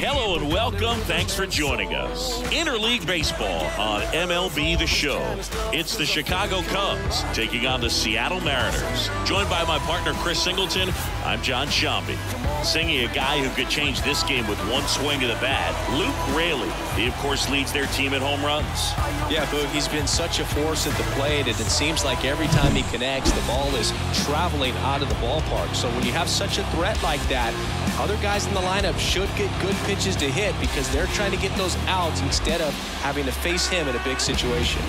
Hello and welcome. Thanks for joining us. Interleague Baseball on MLB The Show. It's the Chicago Cubs taking on the Seattle Mariners. Joined by my partner Chris Singleton, I'm Jon Sciambi. Singing a guy who could change this game with one swing of the bat, Luke Raley, He, of course, leads their team at home runs. Yeah, Boog, he's been such a force at the plate, and it seems like every time he connects, the ball is traveling out of the ballpark. So when you have such a threat like that, other guys in the lineup should get good pitches to hit because they're trying to get those outs instead of having to face him in a big situation.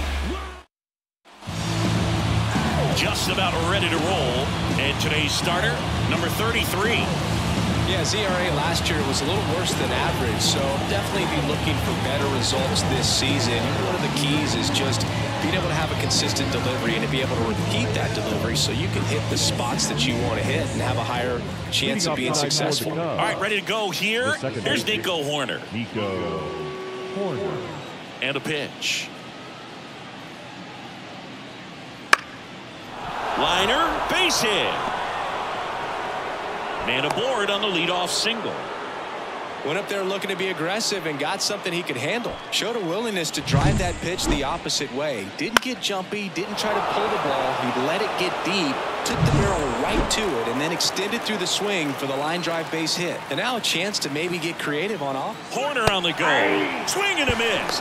Just about ready to roll. And today's starter, number 33. Yeah, ZRA last year was a little worse than average, so definitely be looking for better results this season. One of the keys is just being able to have a consistent delivery and to be able to repeat that delivery so you can hit the spots that you want to hit and have a higher chance of being successful. All right, ready to go here. Here's Nico Hoerner. Nico Hoerner. And a pitch. Liner, base hit. Man aboard on the leadoff single. Went up there looking to be aggressive and got something he could handle. Showed a willingness to drive that pitch the opposite way. Didn't get jumpy, didn't try to pull the ball. He let it get deep, took the barrel right to it, and then extended through the swing for the line drive base hit. And now a chance to maybe get creative on off. Hoerner on the go. Swing and a miss.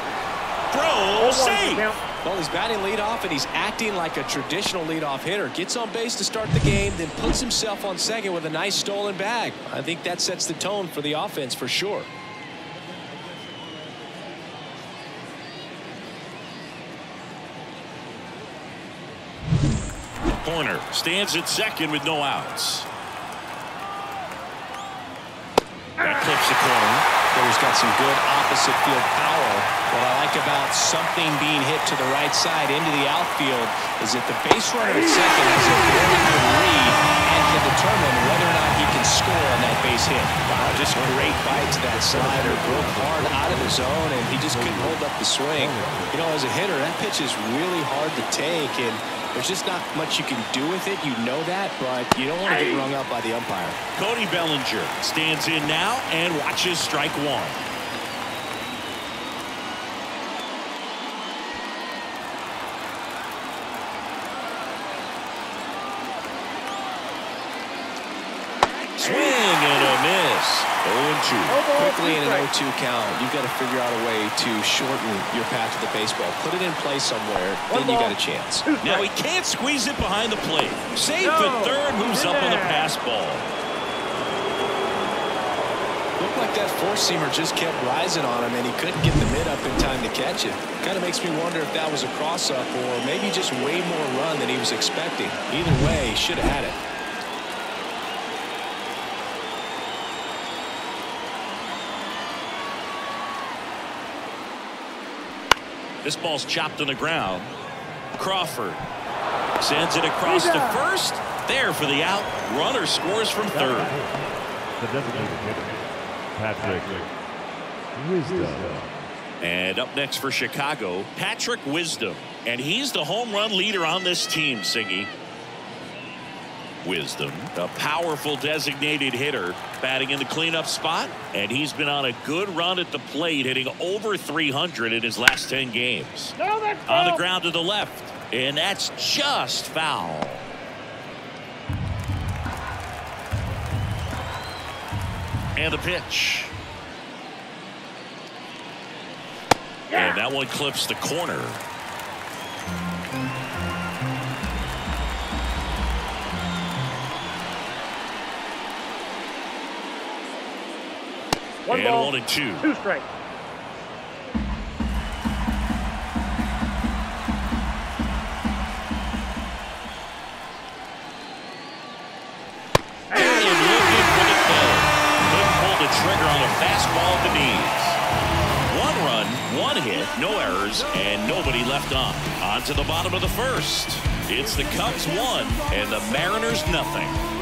Throw safe. Well, he's batting leadoff, and he's acting like a traditional leadoff hitter. Gets on base to start the game, then puts himself on second with a nice stolen bag. I think that sets the tone for the offense for sure. Hoerner stands at second with no outs. That clips the corner. He's got some good opposite field power. What I like about something being hit to the right side into the outfield is that the base runner at second has a very good read and can determine whether or not he can score on that base hit. Wow, just great bite to that slider. Broke hard out of the zone, and he just couldn't hold up the swing. You know, as a hitter, that pitch is really hard to take, and there's just not much you can do with it. You know that, but you don't want to get rung up by the umpire. Cody Bellinger stands in now and watches strike one. 2. Quickly in an 0-2 count, you've got to figure out a way to shorten your path to the baseball. Put it in play somewhere, One then ball. you got a chance. Now he can't squeeze it behind the plate. Save no. third, moves up on the pass ball. Looked like that four-seamer just kept rising on him, and he couldn't get the mid up in time to catch it. Kind of makes me wonder if that was a cross-up or maybe just way more run than he was expecting. Either way, should have had it. This ball's chopped on the ground. Crawford sends it across to first. There for the out. Runner scores from third. The designated hitter, Patrick Wisdom. And up next for Chicago, Patrick Wisdom. And he's the home run leader on this team, Singy. Wisdom, a powerful designated hitter, batting in the cleanup spot, and he's been on a good run at the plate, hitting over 300 in his last 10 games. on the ground to the left, and that's just foul. And the pitch. And that one clips the corner. One and ball, one and two. two strikes. And looking for the kill. Couldn't pull the trigger on a fastball the knees. One run, one hit, no errors, and nobody left on. On to the bottom of the first. It's the Cubs one and the Mariners nothing.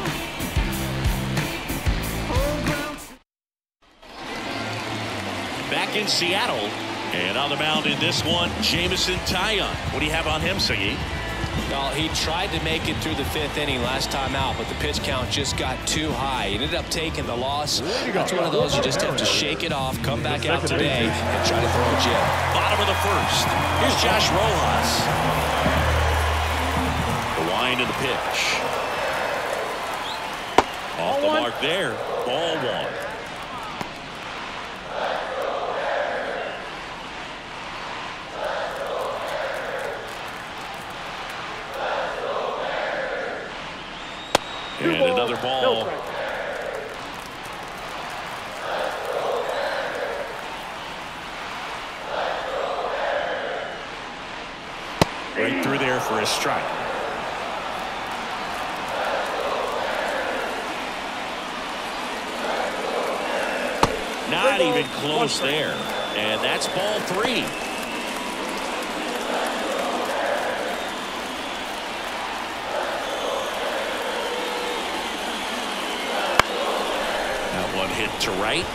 Back in Seattle. And on the mound in this one, Jameson Taillon. What do you have on him, Siggy? Well, he tried to make it through the fifth inning last time out, but the pitch count just got too high. He ended up taking the loss. That's one of those you just have to shake it off, come back out today, and try to throw a jib. Bottom of the first. Here's Josh Rojas. The wind and the pitch. Off the mark there. Ball one. And another ball. Right through there for a strike. Not even close there. And that's ball three. That one hit to right.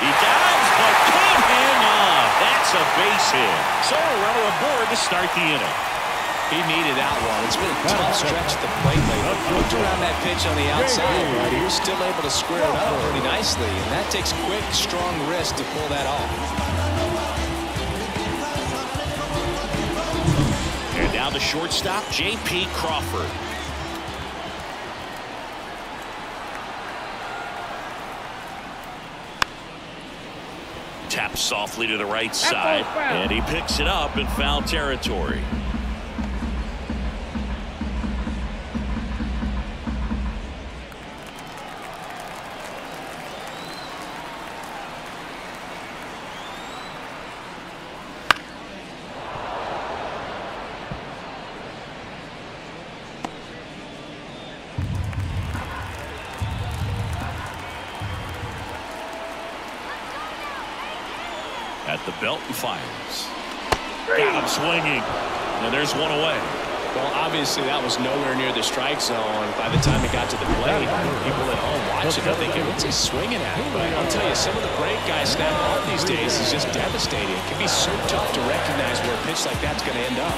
He dives, but can't hang on. That's a base hit. So a runner aboard to start the inning. He needed that one. It's been a tough stretch at the plate lately. Looked around that pitch on the outside, but he was still able to square it up pretty nicely. And that takes quick, strong wrist to pull that off. And now the shortstop, J.P. Crawford. Softly to the right side, and he picks it up in foul territory. Fires. Got him swinging. And there's one away. Well, obviously that was nowhere near the strike zone by the time he got to the plate. People at home watching are thinking, what's he swinging at? But I'll tell you, some of the break guys snap off these days is just devastating. It can be so tough to recognize where a pitch like that's going to end up.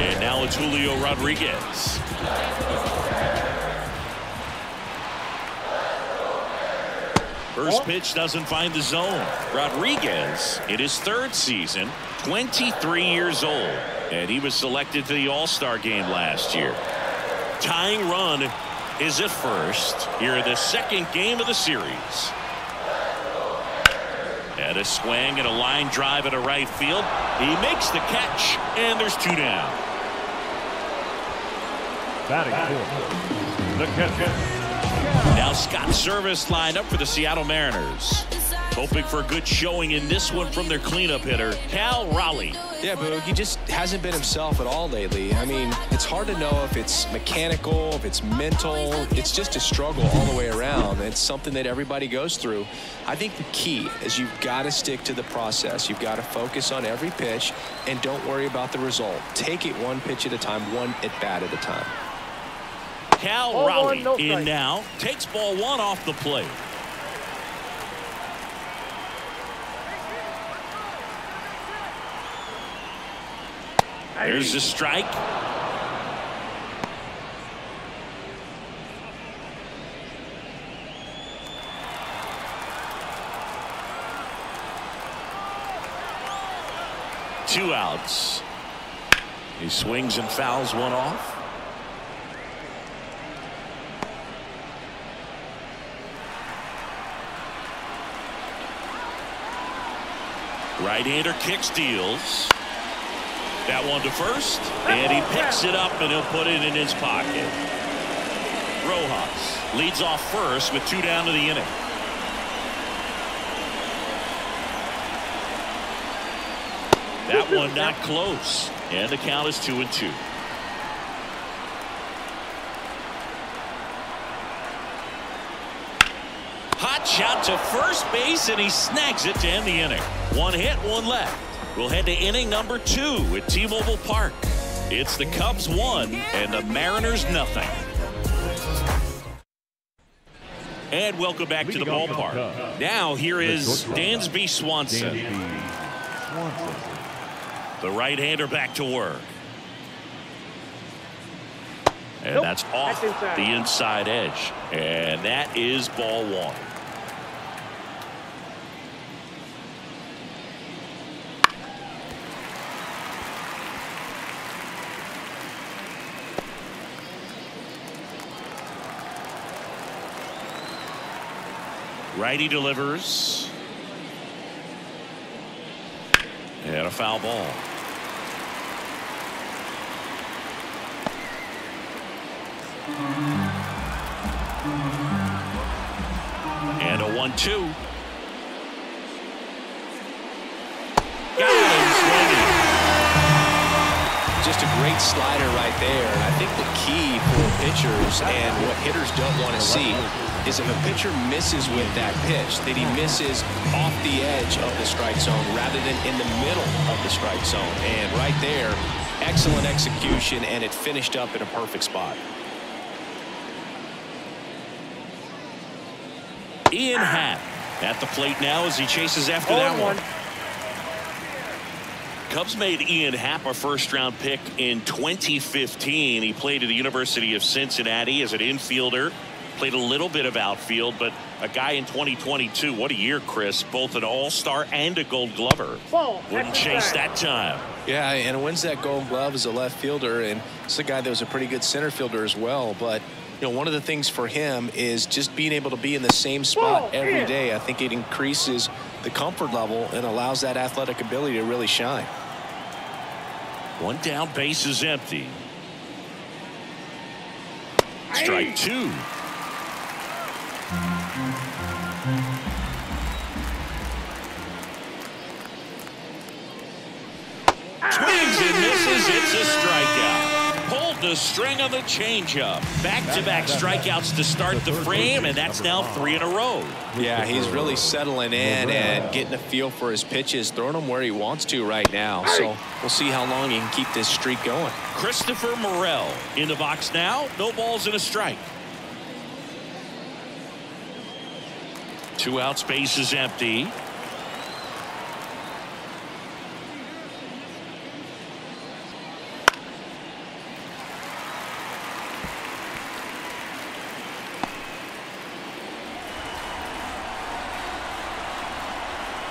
And now it's Julio Rodriguez. First pitch doesn't find the zone. Rodriguez, in his third season, 23 years old, and he was selected to the All-Star game last year. Tying run is at first here in the second game of the series. And a swing and a line drive at a right field. He makes the catch, and there's two down. Batting fourth. The catcher. Now Scott Servais lined up for the Seattle Mariners. Hoping for a good showing in this one from their cleanup hitter, Cal Raleigh. Yeah, Boog, he just hasn't been himself at all lately. I mean, it's hard to know if it's mechanical, if it's mental. It's just a struggle all the way around. It's something that everybody goes through. I think the key is you've got to stick to the process. You've got to focus on every pitch and don't worry about the result. Take it one pitch at a time, one at bat at a time. Cal Ball Raleigh one, no in strike. now. Takes ball one off the plate. There's the strike. Two outs. He swings and fouls one off. Right-hander kick steals. That one to first, and he picks it up and he'll put it in his pocket. Rojas leads off first with two down to the inning. That one not close, and the count is two and two. Hot shot to first base, and he snags it to end the inning. One hit, one left. We'll head to inning number two at T-Mobile Park. It's the Cubs one and the Mariners nothing. And welcome back to the ballpark. Now here is Dansby Swanson. The right-hander back to work. And that's off the inside edge. And that is ball one. Righty delivers. And a foul ball. And a one-two. Just a great slider right there. And I think the key for pitchers and what hitters don't want to see is if a pitcher misses with that pitch, that he misses off the edge of the strike zone rather than in the middle of the strike zone. And right there, excellent execution, and it finished up in a perfect spot. Ian Happ at the plate now as he chases after that one. Cubs made Ian Happ a first-round pick in 2015. He played at the University of Cincinnati as an infielder. Played a little bit of outfield, but a guy in 2022. What a year, Chris. Both an all-star and a gold glover. Wouldn't chase that time. Yeah, and wins that gold glove as a left fielder. And it's a guy that was a pretty good center fielder as well. But you know, one of the things for him is just being able to be in the same spot every day. I think it increases the comfort level and allows that athletic ability to really shine. One down, base is empty. Strike two. Swings and misses. It's a strikeout Pulled the string of the changeup. Back-to-back strikeouts to start the frame, and that's now three in a row. Yeah, he's really settling in and getting a feel for his pitches, throwing them where he wants to right now. So we'll see how long he can keep this streak going. Christopher Morel in the box now. No balls and a strike. Two outs, base is empty.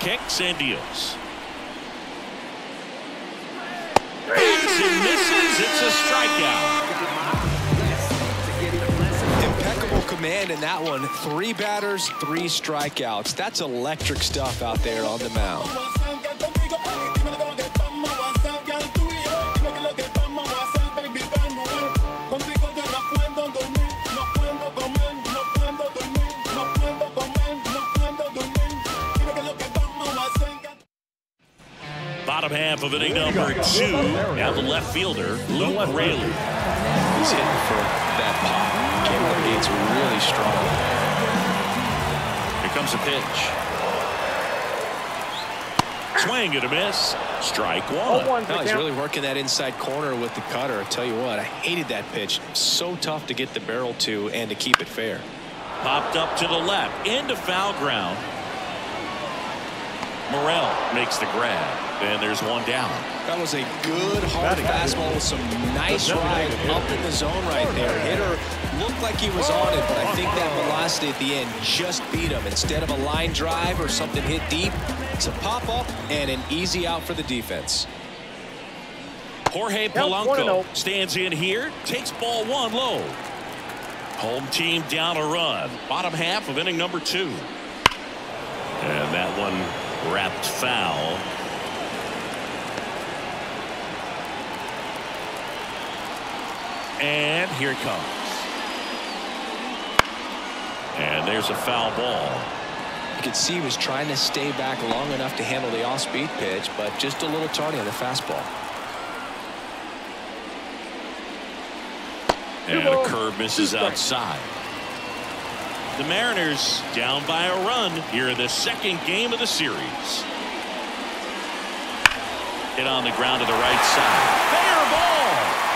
kicks and deals. Hits and misses. It's a strikeout. Impeccable command in that one. Three batters, three strikeouts. That's electric stuff out there on the mound. bottom half of inning number two. Now the left fielder, Luke Raley. He's hitting for that pop. Came out gates really strong. Here comes a pitch. Swing and a miss. Strike one. No, he's really working that inside corner with the cutter. I tell you what, I hated that pitch. So tough to get the barrel to and to keep it fair. Popped up to the left into foul ground. Morel makes the grab. And there's one down. That was a good hard fastball with some nice ride up in the zone right there. Hitter looked like he was on it, but I think that velocity at the end just beat him. Instead of a line drive or something hit deep, it's a pop-up and an easy out for the defense. Jorge Polanco stands in here, takes ball one low. Home team down a run. Bottom half of inning number two. And that one wrapped foul. And here it comes. And there's a foul ball. You could see he was trying to stay back long enough to handle the off-speed pitch, but just a little tardy on the fastball. And a curve misses outside. The Mariners down by a run here in the second game of the series. Hit on the ground to the right side. Fair ball.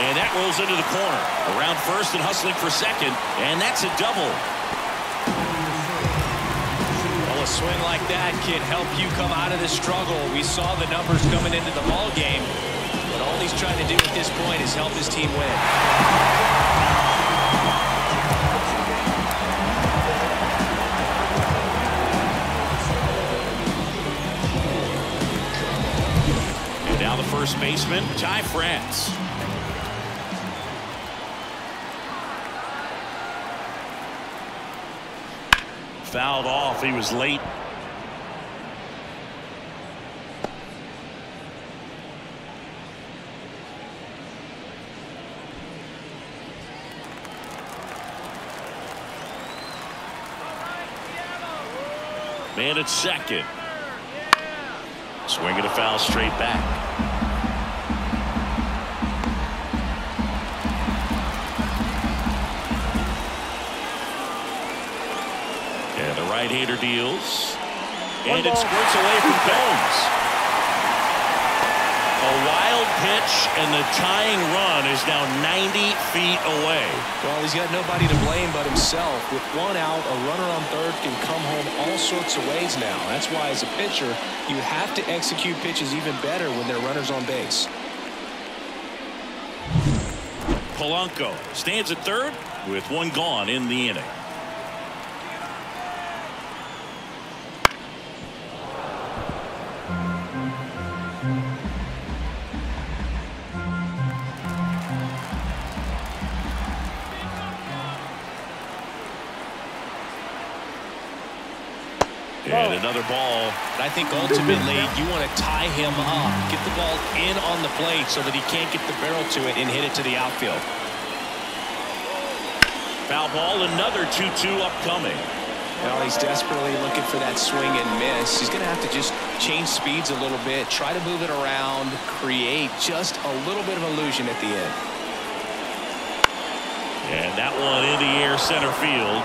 And that rolls into the corner. Around first and hustling for second. And that's a double. Well, a swing like that can help you come out of this struggle. We saw the numbers coming into the ball game, but all he's trying to do at this point is help his team win. And now the first baseman, Ty France. Fouled off. He was late. Man at second. Swing Swinging a foul straight back. Deals. And it squirts away from Gomes. A wild pitch, and the tying run is now 90 feet away. Well, he's got nobody to blame but himself. With one out, a runner on third can come home all sorts of ways now. That's why, as a pitcher, you have to execute pitches even better when there are runners on base. Polanco stands at third with one gone in the inning. Another ball. I think ultimately you want to tie him up, get the ball in on the plate so that he can't get the barrel to it and hit it to the outfield. Foul ball, another 2-2 upcoming. Well, he's desperately looking for that swing and miss. He's going to have to just change speeds a little bit, try to move it around, create just a little bit of illusion at the end. And that one in the air center field.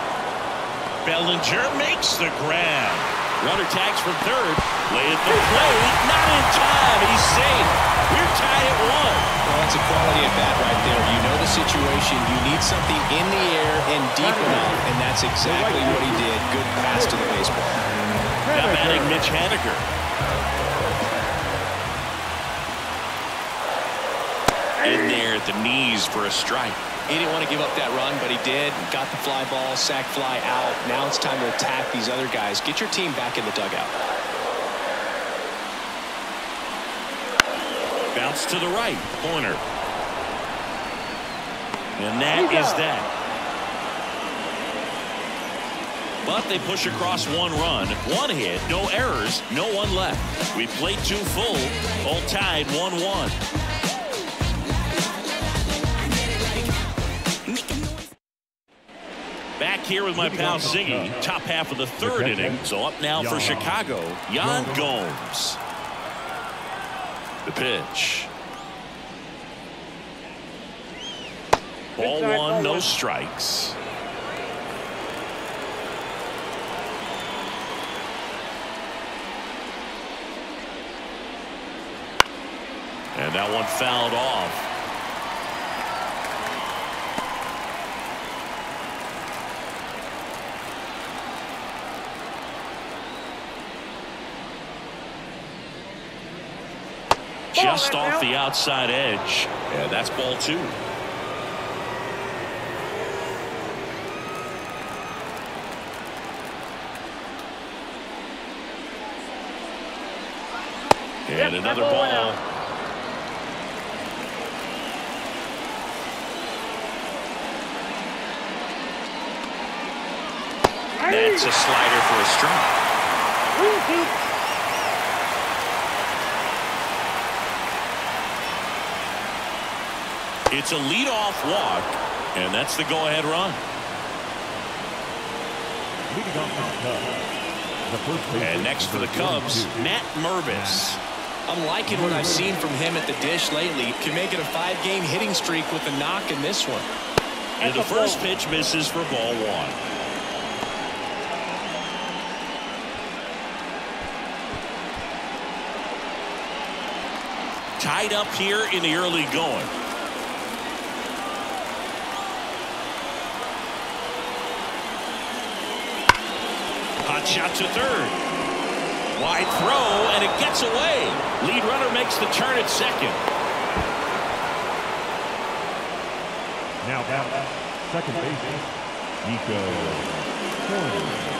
Bellinger makes the grab. Runner tags from third. Lay at the plate. Not in time. He's safe. We're tied at one. Well, that's a quality at bat right there. You know the situation. You need something in the air and deep enough, and that's exactly what he did. Good pass to the baseball. Now batting Mitch Haniger. In there at the knees for a strike. He didn't want to give up that run, but he did. Got the fly ball, sack fly out. Now it's time to attack these other guys. Get your team back in the dugout. Bounce to the right. Corner. And that is that. But they push across one run, one hit, no errors, no one left. We played two full, all tied 1-1. Back here with my pal Ziggy, top half of the third inning. So up now for Chicago, Yan Gomes. The pitch. Ball one, no strikes. And that one fouled off. Just off the outside edge. And that's ball two. And another ball. That's a slider for a strike. It's a leadoff walk, and that's the go-ahead run. And next for the Cubs, Matt Mervis. I'm liking what I've seen from him at the dish lately. Can make it a five-game hitting streak with a knock in this one. And the first pitch misses for ball one. Tied up here in the early going. Hot pitch out to third. Wide throw, and it gets away. Lead runner makes the turn at second. Now back, second baseman, Nico Hoerner.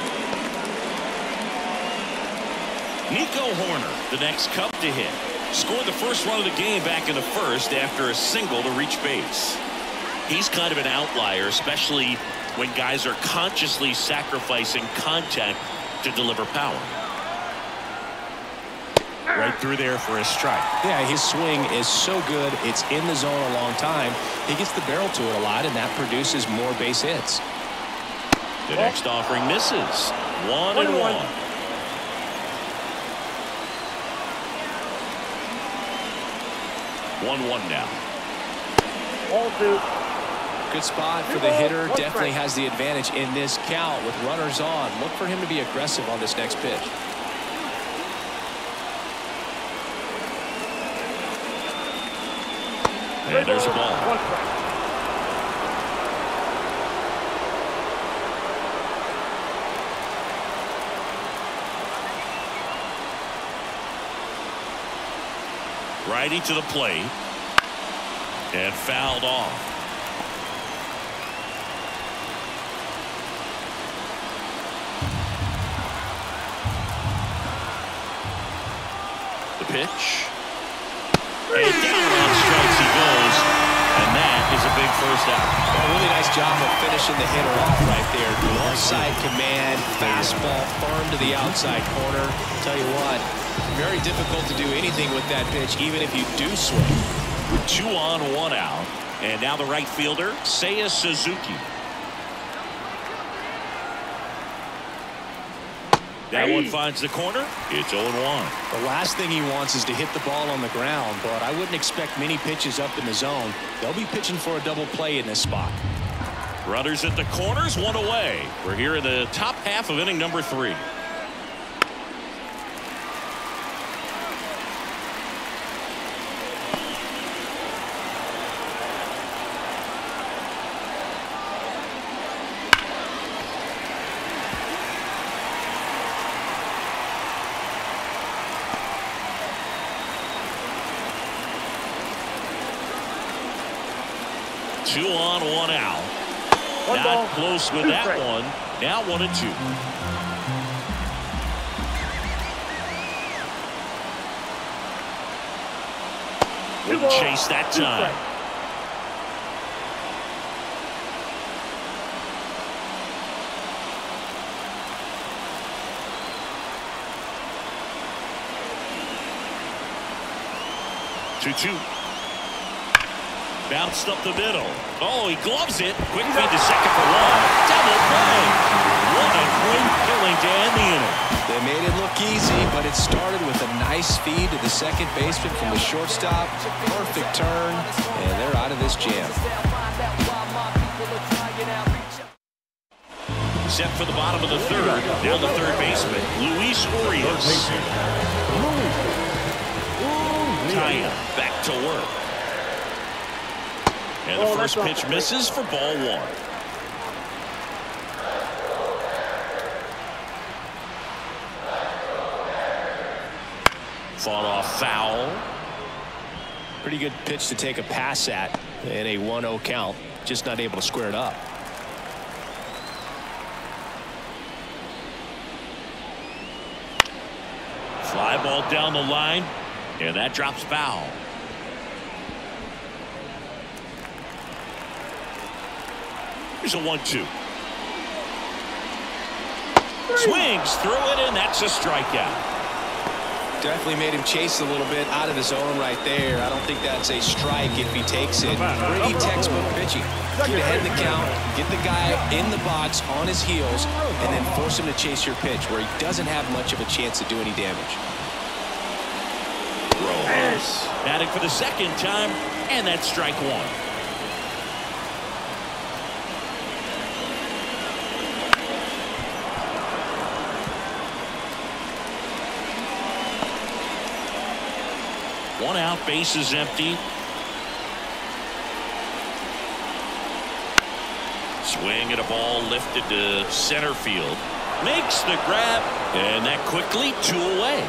Nico Hoerner, the next Cub to hit. Scored the first run of the game back in the first after a single to reach base. He's kind of an outlier, especially when guys are consciously sacrificing contact to deliver power. Right through there for a strike. Yeah, his swing is so good. It's in the zone a long time. He gets the barrel to it a lot, and that produces more base hits. The next offering misses. One and one. One one now. All two. Good spot for the hitter. Definitely has the advantage in this count with runners on. Look for him to be aggressive on this next pitch. And there's a ball. Righty to the plate. And fouled off. Pitch. And down on strikes he goes. And that is a big first out. A really nice job of finishing the hitter off right there. North side command, fastball firm to the outside corner. Tell you what, very difficult to do anything with that pitch, even if you do swing. With two on, one out. And now the right fielder, Seiya Suzuki. That one finds the corner. It's 0-1. The last thing he wants is to hit the ball on the ground, but I wouldn't expect many pitches up in the zone. They'll be pitching for a double play in this spot. Runners at the corners, one away. We're here in the top half of inning number three. Two on, one out. One Not ball, close with that one. Now one and two. Wouldn't balls, chase that time. Two two. Bounced up the middle. Oh, he gloves it. Quick feed to second for one. Double play. What a great killing to end the inning. They made it look easy, but it started with a nice feed to the second baseman from the shortstop. Perfect turn, and they're out of this jam. Set for the bottom of the third. Now the third baseman, Luis Urias. Taya back to work. And the Oh, first pitch misses for ball one. Fought off foul. Pretty good pitch to take a pass at in a 1-0 count. Just not able to square it up. Fly ball down the line. And that drops foul. Here's a one-two. Swings through it, and that's a strikeout. Definitely made him chase a little bit out of the zone right there. I don't think that's a strike if he takes it. Pretty textbook pitching. Get ahead in the count, get the guy in the box on his heels, and then force him to chase your pitch where he doesn't have much of a chance to do any damage. Rojas batting for the second time, and that's strike one. One out, base is empty. Swing at a ball lifted to center field. makes the grab, and that quickly two away.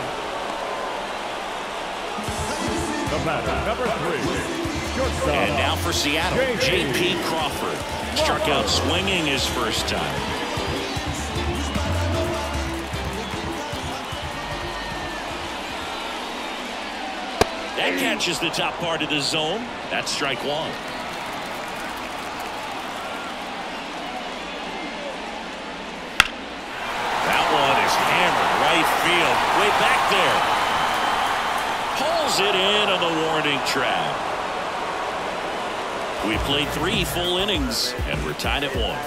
The batter, number three. And now for Seattle, J.P. Crawford. Struck out swinging his first time. Catches the top part of the zone. That's strike one. That one is hammered right field. Way back there. Pulls it in on the warning track. We played three full innings, and we're tied at one.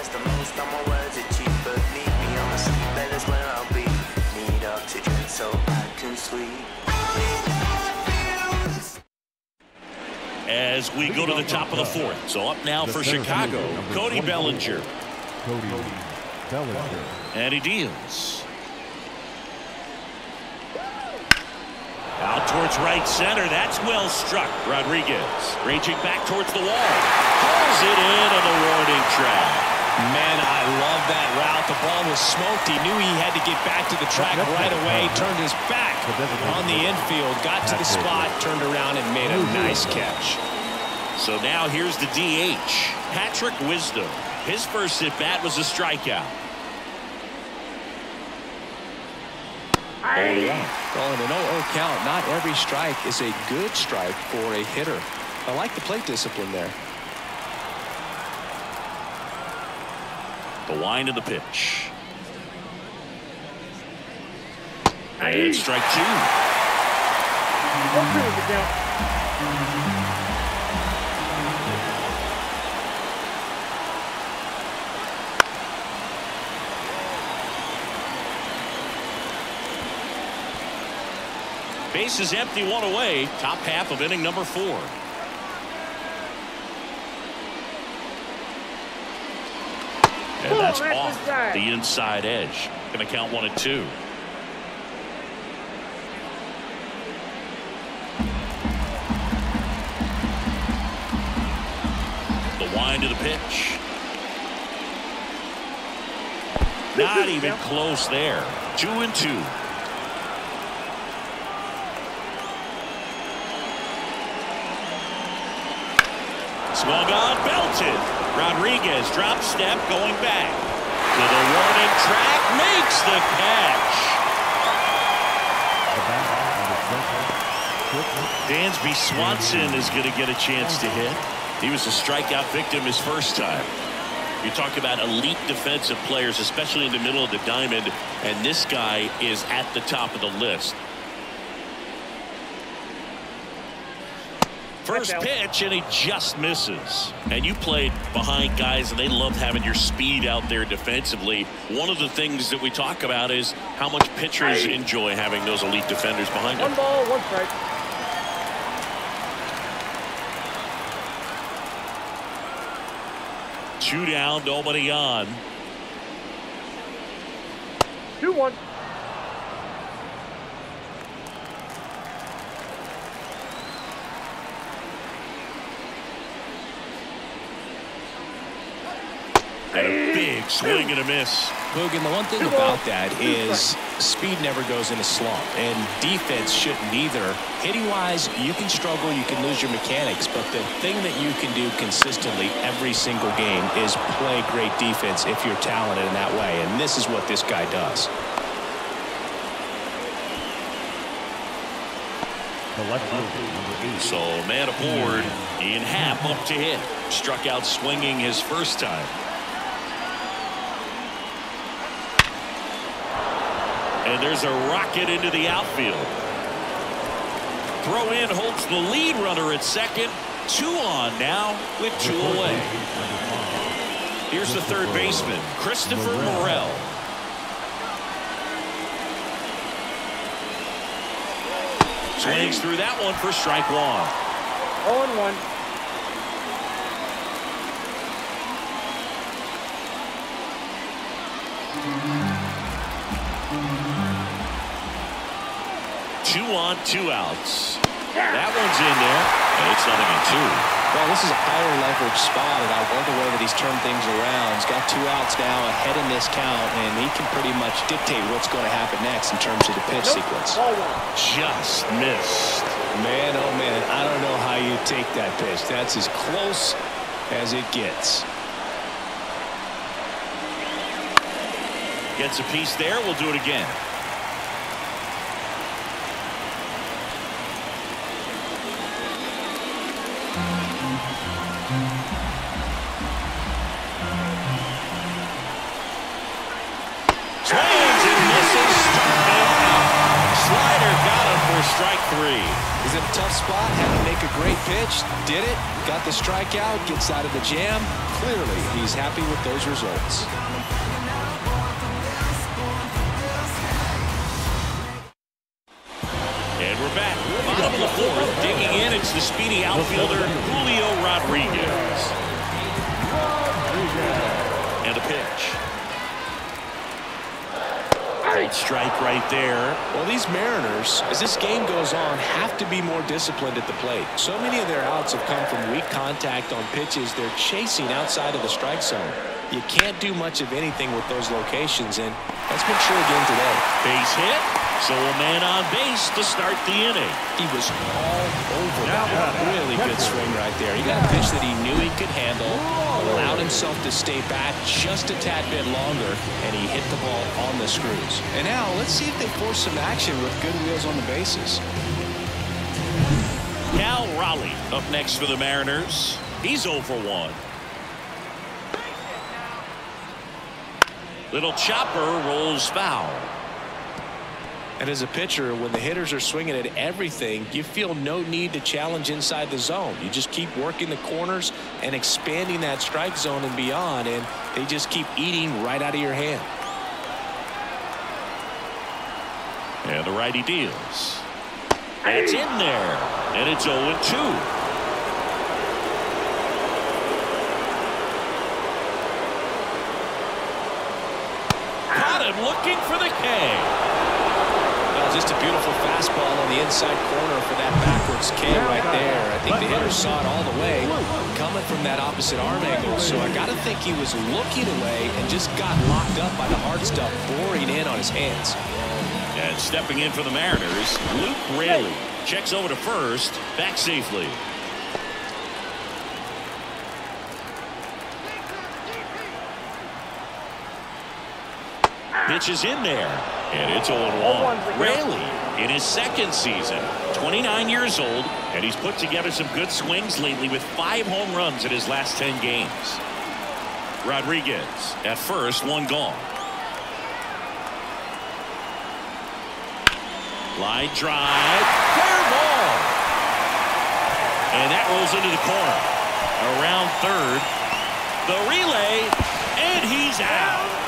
As we go to the top of the fourth. So up now for Chicago, Cody Bellinger. Cody Bellinger. And he deals. Out towards right center. That's well struck. Rodriguez raging back towards the wall. Pulls it in on the warning track. Man, I love that route. The ball was smoked. He knew he had to get back to the track right away. Turned his back on the infield. Got to the spot, turned around, and made a nice catch. So now here's the DH, Patrick Wisdom. His first at bat was a strikeout. Well, in an 0-0 count, not every strike is a good strike for a hitter. I like the plate discipline there. The wind of the pitch. And strike two. One two is the count. Base is empty, one away. Top half of inning number four. And that's off the inside edge. Going to count one and two. The wind of the pitch. Not even close there. Two and two. Belted. Rodriguez drop step going back. To the warning track, makes the catch. Dansby Swanson is going to get a chance to hit. He was a strikeout victim his first time. You talk about elite defensive players, especially in the middle of the diamond, and this guy is at the top of the list. First pitch, and he just misses. And you played behind guys, and they love having your speed out there defensively. One of the things that we talk about is how much pitchers enjoy having those elite defenders behind them. One ball, one strike. Two down, nobody on. 2-1. Swing and a miss. Bogan, the one thing about that is speed never goes in a slump, and defense shouldn't either. Hitting-wise, you can struggle, you can lose your mechanics, but the thing that you can do consistently every single game is play great defense if you're talented in that way, and this is what this guy does. the left fielder, number eight. So man aboard, Ian Happ up to hit. Struck out swinging his first time. And there's a rocket into the outfield. Throw in holds the lead runner at second. Two on now with two away. Here's the third baseman, Christopher Morel. Swings through that one for strike one. Oh and one. Two on, two outs. That one's in there, and it's nothing in two. Well, this is a higher leverage spot, and I love the way that he's turned things around. He's got two outs now ahead in this count, and he can pretty much dictate what's going to happen next in terms of the pitch sequence. Just missed. Man, oh man, I don't know how you take that pitch. That's as close as it gets. Gets a piece there. We'll do it again. Swings and misses. Slider got him for strike three. He's in a tough spot, had to make a great pitch, did it, got the strikeout, gets out of the jam. Clearly, he's happy with those results. Back. Bottom of the fourth. Digging in, it's the speedy outfielder Julio Rodriguez. And a pitch. Great strike right there. Well, these Mariners, as this game goes on, have to be more disciplined at the plate. So many of their outs have come from weak contact on pitches they're chasing outside of the strike zone. You can't do much of anything with those locations, and that's been true again today. Base hit. So a man on base to start the inning. He was all over that. Really good swing right there. He got a pitch that he knew he could handle, allowed himself to stay back just a tad bit longer, and he hit the ball on the screws. And now let's see if they force some action with good wheels on the bases. Cal Raleigh up next for the Mariners. He's over 1. Little chopper rolls foul. And as a pitcher, when the hitters are swinging at everything, you feel no need to challenge inside the zone. You just keep working the corners and expanding that strike zone and beyond, and they just keep eating right out of your hand. And the righty deals. It's in there. And it's 0-2. Caught him looking for the K. Well, just a beautiful fastball on the inside corner for that backwards K right there. I think the hitter saw it all the way coming from that opposite arm angle. So I got to think he was looking away and just got locked up by the hard stuff boring in on his hands. And stepping in for the Mariners, Luke Raley checks over to first, back safely. Pitch is in there, and it's 0-1. Raley in his second season, 29 years old, and he's put together some good swings lately with five home runs in his last 10 games. Rodriguez at first, one gone. Line drive. Fair ball. And that rolls into the corner. Around third. The relay. And he's out.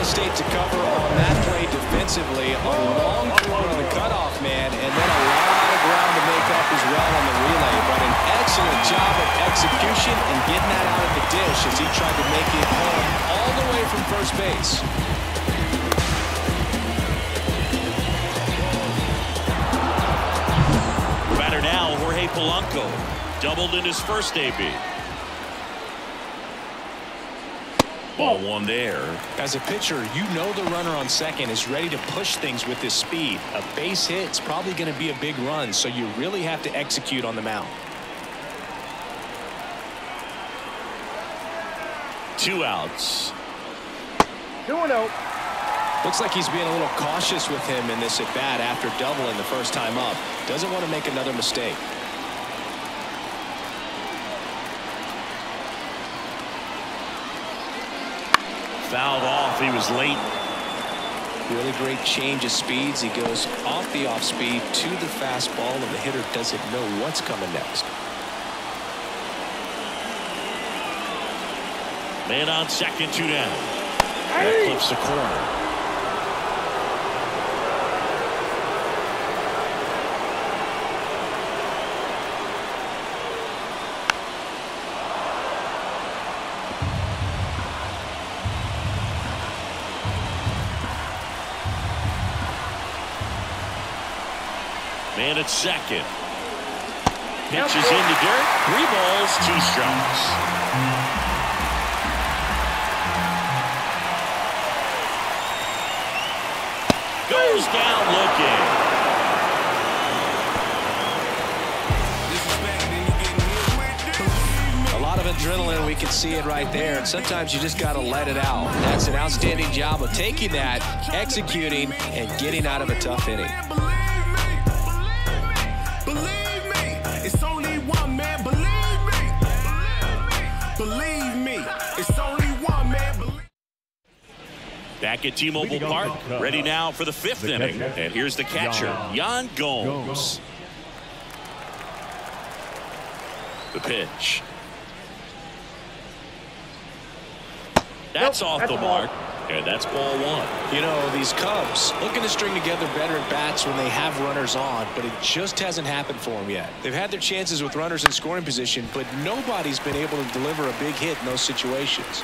Real estate to cover on that play defensively. A long throw to the cutoff man, and then a lot of ground to make up as well on the relay. But an excellent job of execution and getting that out of the dish as he tried to make it home all the way from first base. Batter now, Jorge Polanco. Doubled in his first AB. Ball one there. As a pitcher, you know the runner on second is ready to push things with his speed. A base hit's probably going to be a big run, so you really have to execute on the mound. Two outs. 2-0. Looks like he's being a little cautious with him in this at bat after doubling the first time up. Doesn't want to make another mistake. Fouled off. He was late. Really great change of speeds. He goes off the off speed to the fastball, and the hitter doesn't know what's coming next. Man on second, two down. That clips the corner. Man at second. Pitches into dirt. Three balls, two strikes. Goes down looking. A lot of adrenaline, we can see it right there. And sometimes you just got to let it out. That's an outstanding job of taking that, executing, and getting out of a tough inning. Back at T-Mobile Park, ready now for the fifth The inning. catcher, And here's the catcher, Yan Gomes. Gomes. The pitch. That's Nope, off that's the a ball. mark. And that's ball one. You know, these Cubs looking to string together better at bats when they have runners on, but it just hasn't happened for them yet. They've had their chances with runners in scoring position, but nobody's been able to deliver a big hit in those situations.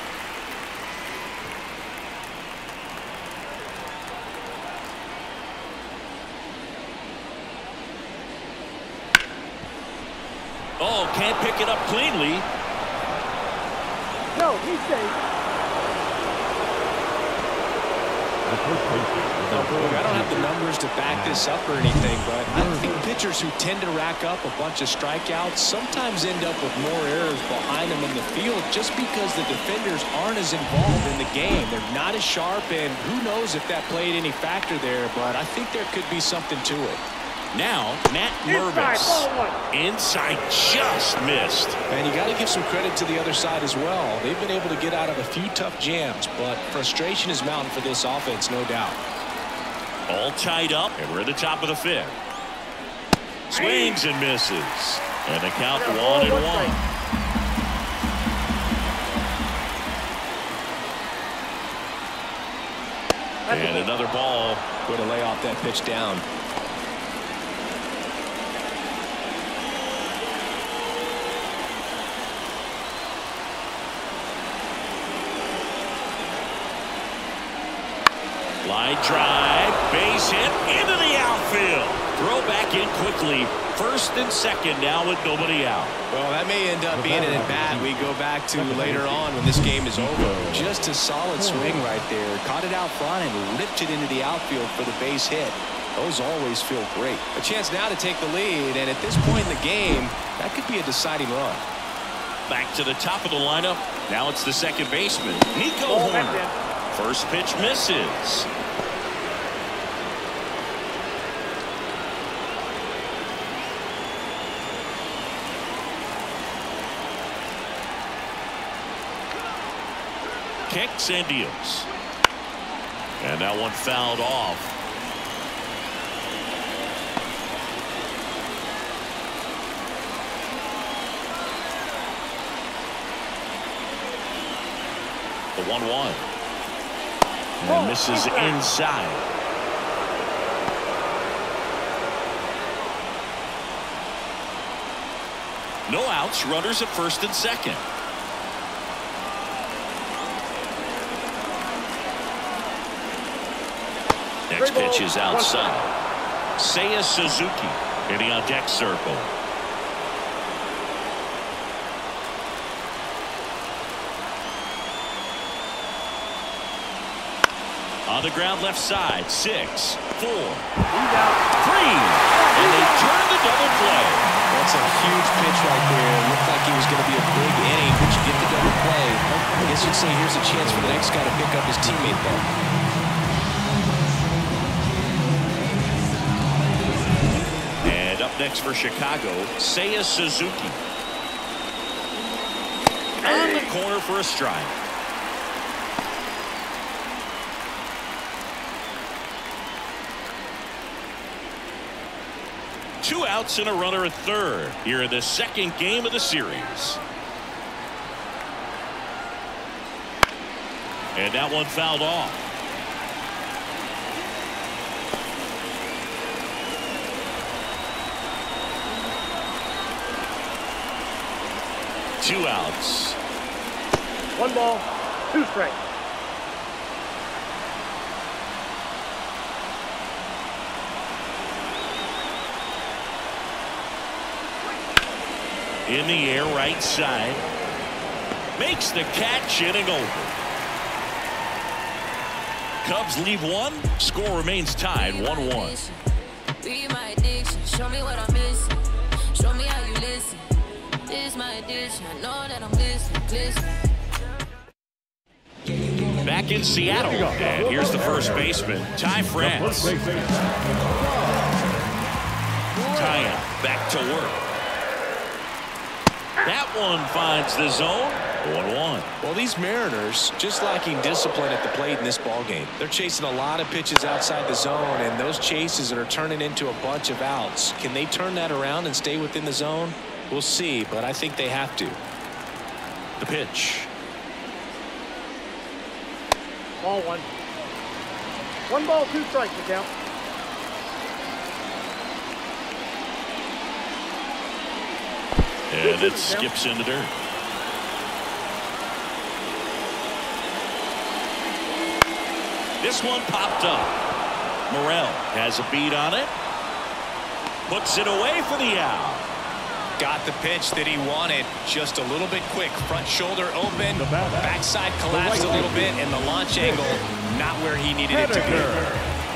Oh, can't pick it up cleanly. No, he's safe. The first baseman, Now, number Boog, I don't have the numbers to back this up or anything, but I think pitchers who tend to rack up a bunch of strikeouts sometimes end up with more errors behind them in the field just because the defenders aren't as involved in the game. They're not as sharp, and who knows if that played any factor there, but I think there could be something to it. Now, Matt Inside, Mervis. ball. Inside just missed. And you got to give some credit to the other side as well. They've been able to get out of a few tough jams, but frustration is mounting for this offense, no doubt. All tied up, and we're at the top of the fifth. Swings and misses. And the count one and one one. strike. That's a And another ball. Way to lay off that pitch down. Line drive, base hit into the outfield. Throw back in quickly. First and second now with nobody out. Well, that may end up being an at-bat we go back to later on when this game is over. Just a solid swing right there. Caught it out front and ripped it into the outfield for the base hit. Those always feel great. A chance now to take the lead, and at this point in the game, that could be a deciding run. Back to the top of the lineup. Now it's the second baseman, Nico Hoerner. First pitch misses. Kicks and deals. And that one fouled off. The 1 1. And misses inside. inside. No outs, runners at first and second. Next pitch is outside. Seiya Suzuki hitting on deck circle. On the ground left side, six, four, He's out. three, and they turn the double play. That's a huge pitch right there. It looked like it was going to be a big inning, but you get the double play. I guess you'd say here's a chance for the next guy to pick up his teammate there. And up next for Chicago, Seiya Suzuki. On the corner for a strike. Two outs and a runner at third here in the second game of the series. And that one fouled off. Two outs. One ball, two strikes. In the air, right side. Makes the catch, inning over. Cubs leave one. Score remains tied 1-1. Be my addiction. Show me what I'm missing. Show me how you listen. This my addiction. I know that I'm listening. Listen. Back in Seattle. And here's the first baseman, Ty France. First baseman. Taya back to work. That one finds the zone. 1-1. Well, these Mariners just lacking discipline at the plate in this ball game. They're chasing a lot of pitches outside the zone, and those chases are turning into a bunch of outs. Can they turn that around and stay within the zone? We'll see, but I think they have to. The pitch. Ball one. One ball, two strikes, the count. And it skips in the dirt. This one popped up. Morel has a beat on it. Puts it away for the out. Got the pitch that he wanted just a little bit quick. Front shoulder open. The bat. Backside collapsed a little bit, and the launch angle not where he needed it to be.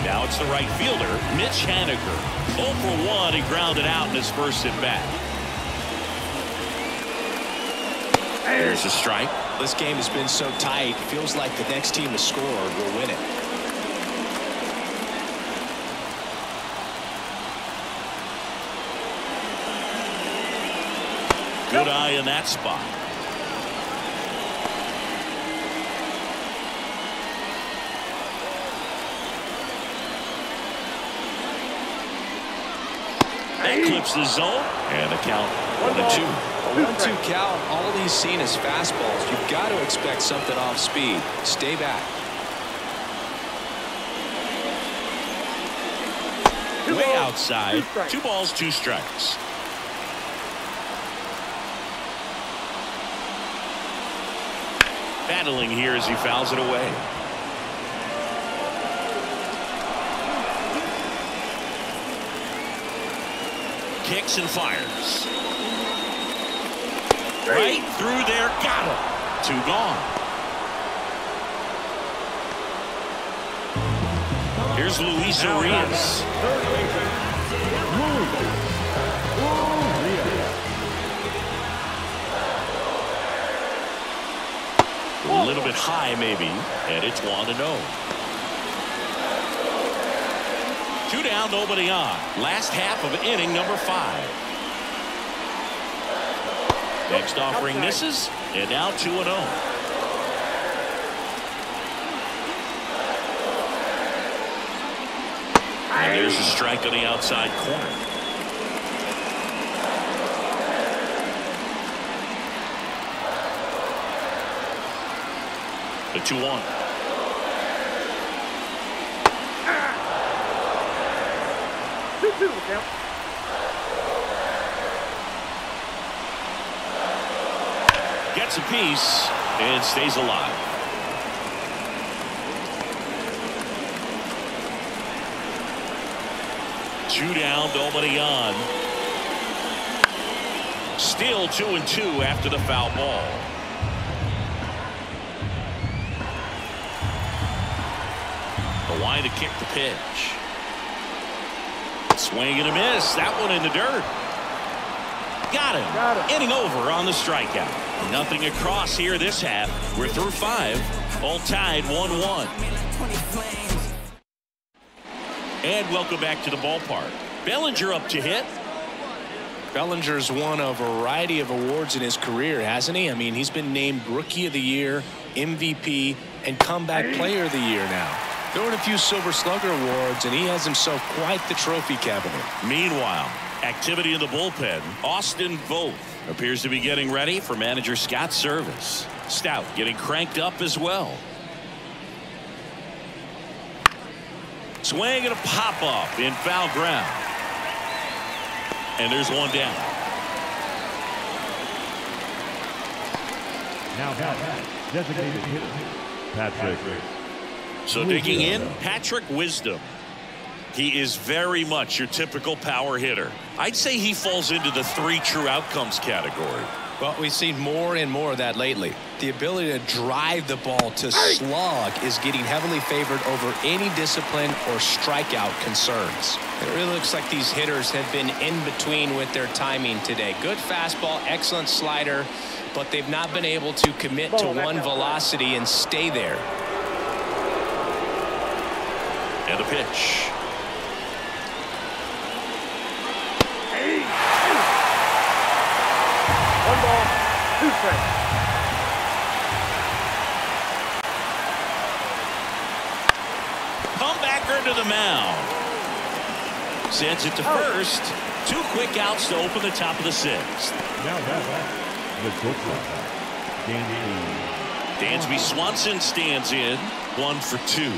Now it's the right fielder, Mitch Haniger. 0 for 1, he grounded out in his first at bat. There's a strike. This game has been so tight. Feels like the next team to score will win it. Good eye in that spot. That clips the zone and the count one and two. One-two count. All he's seen is fastballs. You've got to expect something off speed. Stay back. Two Way balls, outside. two. Two balls, two strikes. Battling here as he fouls it away. Kicks and fires. Right through there. Got him. Two gone. Here's Luis Urias. Third baseman. Luis. A little bit high, maybe, and it's 1 to 0. Two down, nobody on. Last half of inning number five. Next offering misses, and now 2 and 0. And there's a strike on the outside corner. The 2 1. Two, two, the count. Gets a piece and stays alive. Two down, nobody on. Still two and two after the foul ball. The line to kick the pitch. Swing and a miss. That one in the dirt. Got him. Got him. Inning over on the strikeout. Nothing across here this half. We're through five. All tied 1-1. And welcome back to the ballpark. Bellinger up to hit. Bellinger's won a variety of awards in his career, hasn't he? I mean, he's been named Rookie of the Year, MVP, and Comeback Player of the Year now. There were a few Silver Slugger awards, and he has himself quite the trophy cabinet. Meanwhile, activity in the bullpen. Austin Voth appears to be getting ready for manager Scott Servais. Stout getting cranked up as well. Swing and a pop up in foul ground. And there's one down. Now batting. Designated hitter. Patrick. So digging in, Patrick Wisdom. He is very much your typical power hitter. I'd say he falls into the three true outcomes category. Well, we've seen more and more of that lately. The ability to drive the ball to slug is getting heavily favored over any discipline or strikeout concerns. It really looks like these hitters have been in between with their timing today. Good fastball, excellent slider, but they've not been able to commit to one velocity and stay there. And a pitch. Two strikes. Comebacker to the mound. Sends it to oh. first. Two quick outs to open the top of the sixth. Now that the good one. Dansby Swanson stands in. One for two.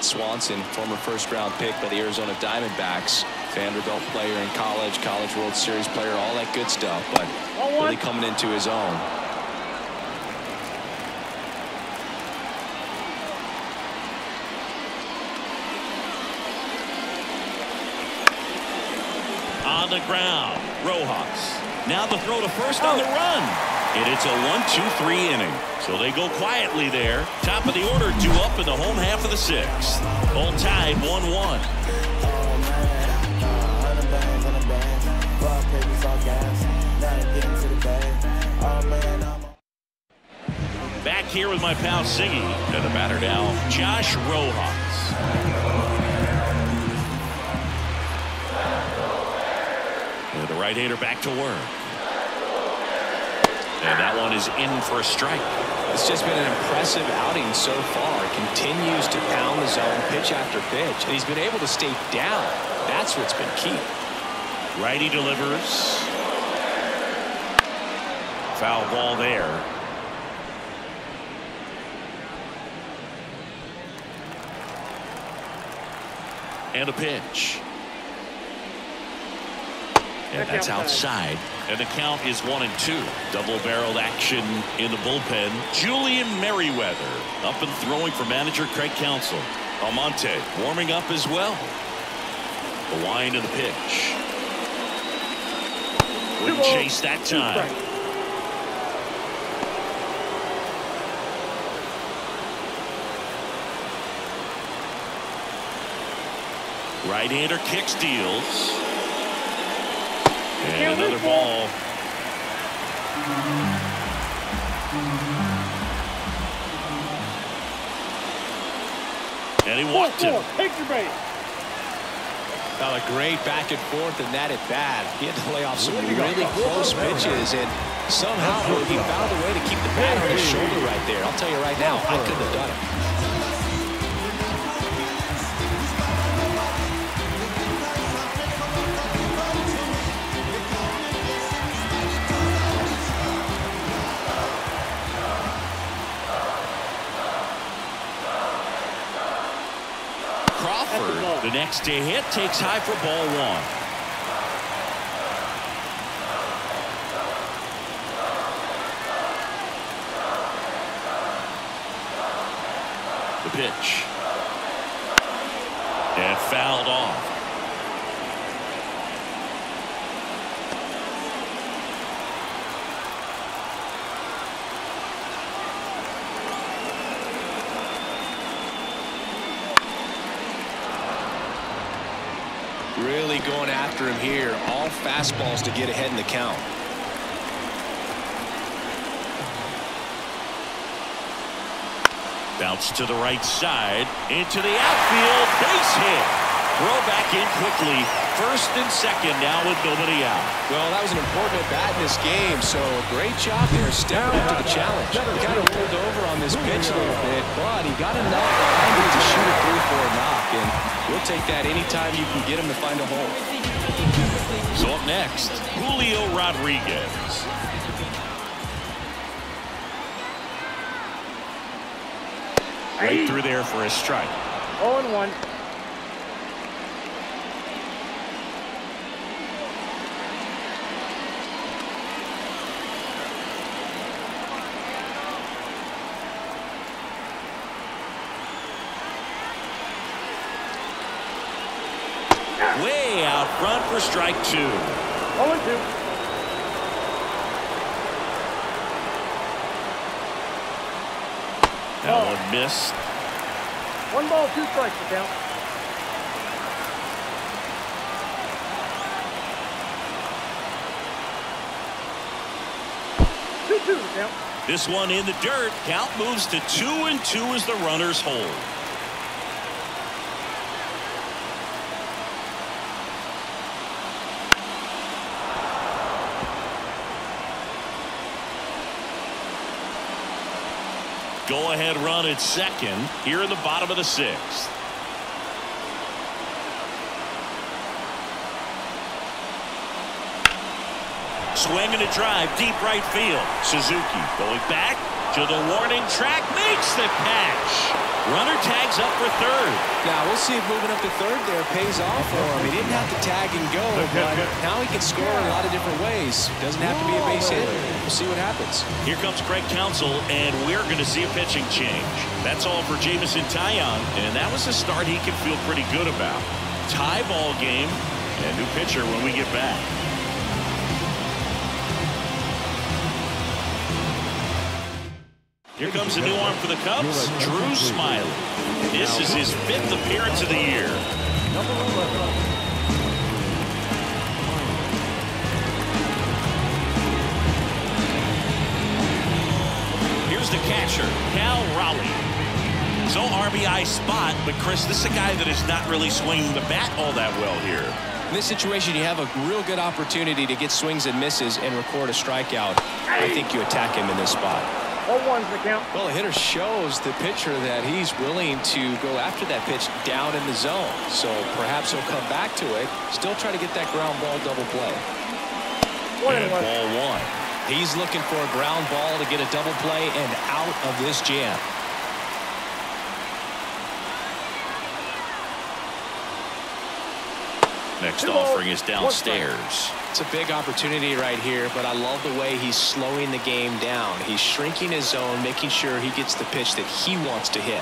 Swanson, former first round pick by the Arizona Diamondbacks. Vanderbilt player in college, College World Series player, all that good stuff, but really coming into his own. On the ground, Rojas. Now the throw to first on the oh. run. And it's a one-two-three inning. So they go quietly there. Top of the order, two up in the home half of the sixth. All tied 1-1. Back here with my pal Siggy. And the batter now, Josh Rojas. And the right-hander back to work. And that one is in for a strike. It's just been an impressive outing so far. Continues to pound the zone pitch after pitch. And he's been able to stay down. That's what's been key. Righty delivers. Foul ball there. And a pitch. And that's outside. And the count is one and two. Double barreled action in the bullpen. Julian Merryweather up and throwing for manager Craig Counsell. Almonte warming up as well. The wind of the pitch. Wouldn't chase that time. Right-hander kicks deals. And another ball. ball. And he walked him. four, take your base. Now a great back and forth in that at bat. He had to lay off some really close pitches and somehow he found a way to keep the bat on his shoulder right there. I'll tell you right now, I couldn't have done it. Next to hit, takes high for ball one. The pitch. And fouled off. Really going after him here. All fastballs to get ahead in the count. Bounce to the right side. Into the outfield. Base hit. Throw back in quickly. First and second now with nobody out. Well, that was an important at bat in this game, so great job there stepping up to the challenge. He kind of rolled over on this pitch a little bit, but he got enough behind it to shoot it through for a knock, and we'll take that anytime you can get him to find a hole. So up next, Julio Rodriguez. Right through there for a strike. 0 and 1. for strike two. 0 2. That one missed. One ball, two strikes to count. Two two to count. This one in the dirt. Count moves to two and two as the runners hold. Go ahead run at second here in the bottom of the sixth. Swing and a drive, deep right field. Suzuki going back to the warning track, makes the catch. Runner tags up for third. Now, we'll see if moving up to third there pays off for him. He didn't have to tag and go, but now he can score in a lot of different ways. Doesn't have to be a base hit. We'll see what happens. Here comes Craig Counsell, and we're going to see a pitching change. That's all for Jameson Taillon, and that was a start he can feel pretty good about. Tie ball game, and new pitcher when we get back. Here comes a new arm for the Cubs, Drew Smyly. This is his fifth appearance of the year. Here's the catcher, Cal Raleigh. So RBI spot, but Chris, this is a guy that is not really swinging the bat all that well here. In this situation, you have a real good opportunity to get swings and misses and record a strikeout. I think you attack him in this spot. 0 1's the count. Well, the hitter shows the pitcher that he's willing to go after that pitch down in the zone. So perhaps he'll come back to it, still try to get that ground ball double play. 1 And and 1. ball one. He's looking for a ground ball to get a double play and out of this jam. Next Two balls, offering is downstairs. It's a big opportunity right here, but I love the way he's slowing the game down. He's shrinking his zone, making sure he gets the pitch that he wants to hit.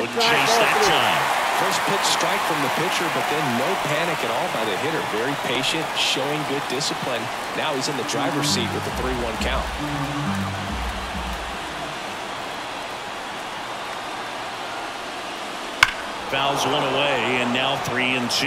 Wouldn't chase that time. First pitch strike from the pitcher, but then no panic at all by the hitter. Very patient, showing good discipline. Now he's in the driver's seat with the 3-1 count. Fouls one away, and now three and two.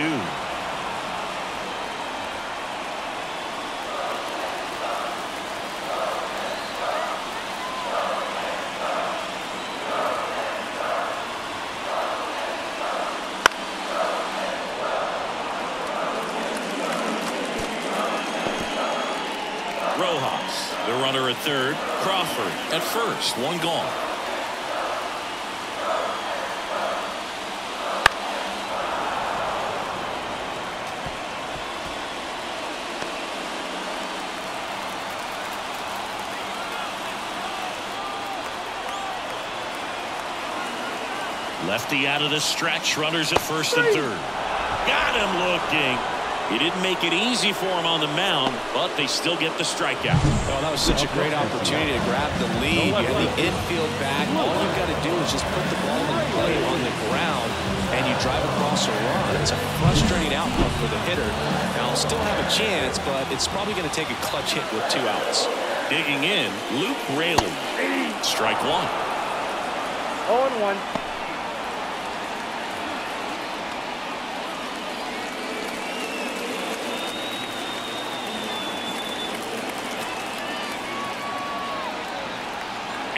Rojas, the runner at third. Crawford at first, one gone. Lefty out of the stretch. Runners at first and third. Got him looking. He didn't make it easy for him on the mound, but they still get the strikeout. Oh, that was such a great opportunity to grab the lead. You have the infield back. All you've got to do is just put the ball in play on the ground, and you drive across a run. It's a frustrating outcome for the hitter. Now, he'll still have a chance, but it's probably going to take a clutch hit with two outs. Digging in, Luke Raley. Strike one. 0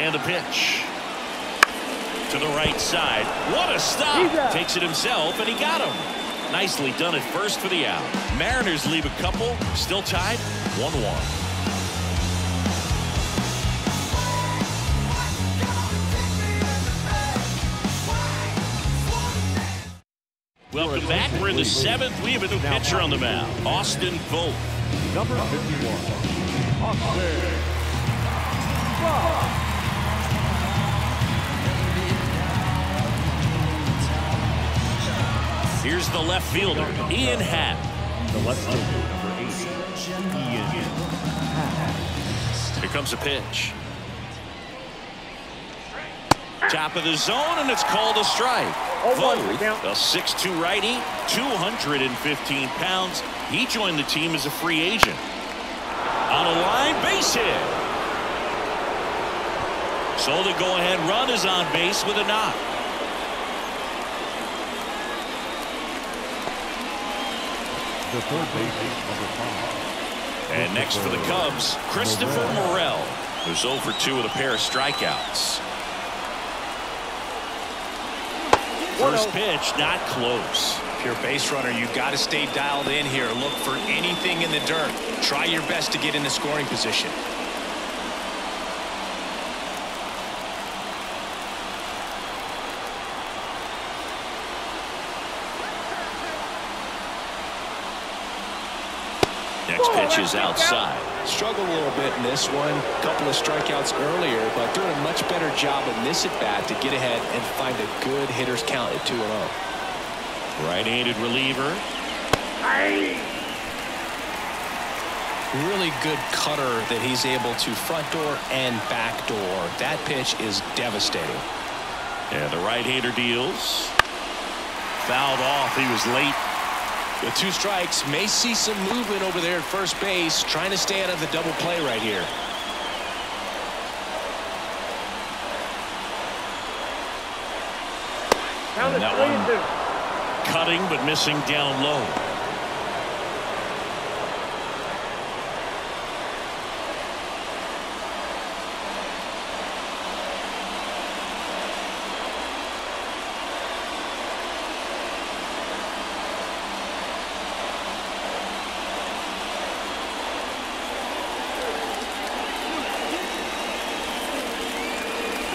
and 1. The pitch. To the right side. What a stop. out. Takes it himself, and he got him. Nicely done at first for the out. Mariners leave a couple. Still tied. 1-1. Welcome back. We're in the seventh. We have a new pitcher on the mound. Austin Voth. Number 51. Austin. Here's the left fielder, Ian Happ. The left fielder, number 80. Ian. Here comes a pitch. Top of the zone, and it's called a strike. Oh, one, Voth, count. a 6'2 righty, 215 pounds. He joined the team as a free agent. On a line, base hit. So the go-ahead run is on base with a knock. The third baseman, number five. And next for the Cubs, Christopher Morel, who's 0 for 2 with a pair of strikeouts. First pitch, not close. If you're a base runner, you've got to stay dialed in here. Look for anything in the dirt. Try your best to get in the scoring position. Next pitch is outside. Struggled a little bit in this one. Couple of strikeouts earlier, but doing a much better job in this at bat to get ahead and find a good hitter's count at 2 0. Right-handed reliever. Really good cutter that he's able to front door and back door. That pitch is devastating. And the right-hander deals. Fouled off. He was late. With two strikes, may see some movement over there at first base, trying to stay out of the double play right here. Count And it that one- Cutting but missing down low.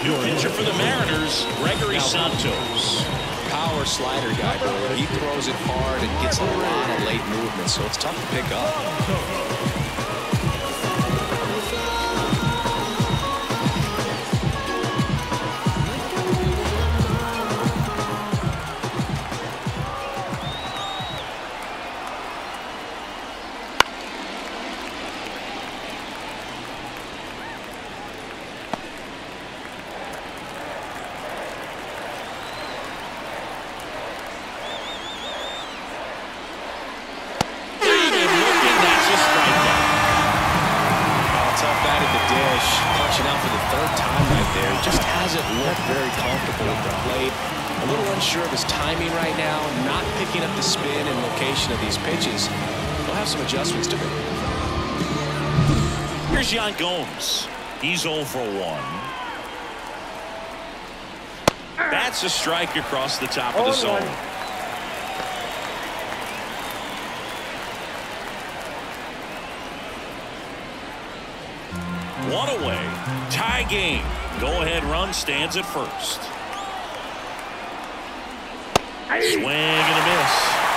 Pitcher for the Mariners, Gregory Santos. Power slider guy. He throws it hard and gets a lot of late movement, so it's tough to pick up. That's a strike across the top of the Oh, zone. one. One away. Tie game. Go ahead run stands at first. Swing and a miss.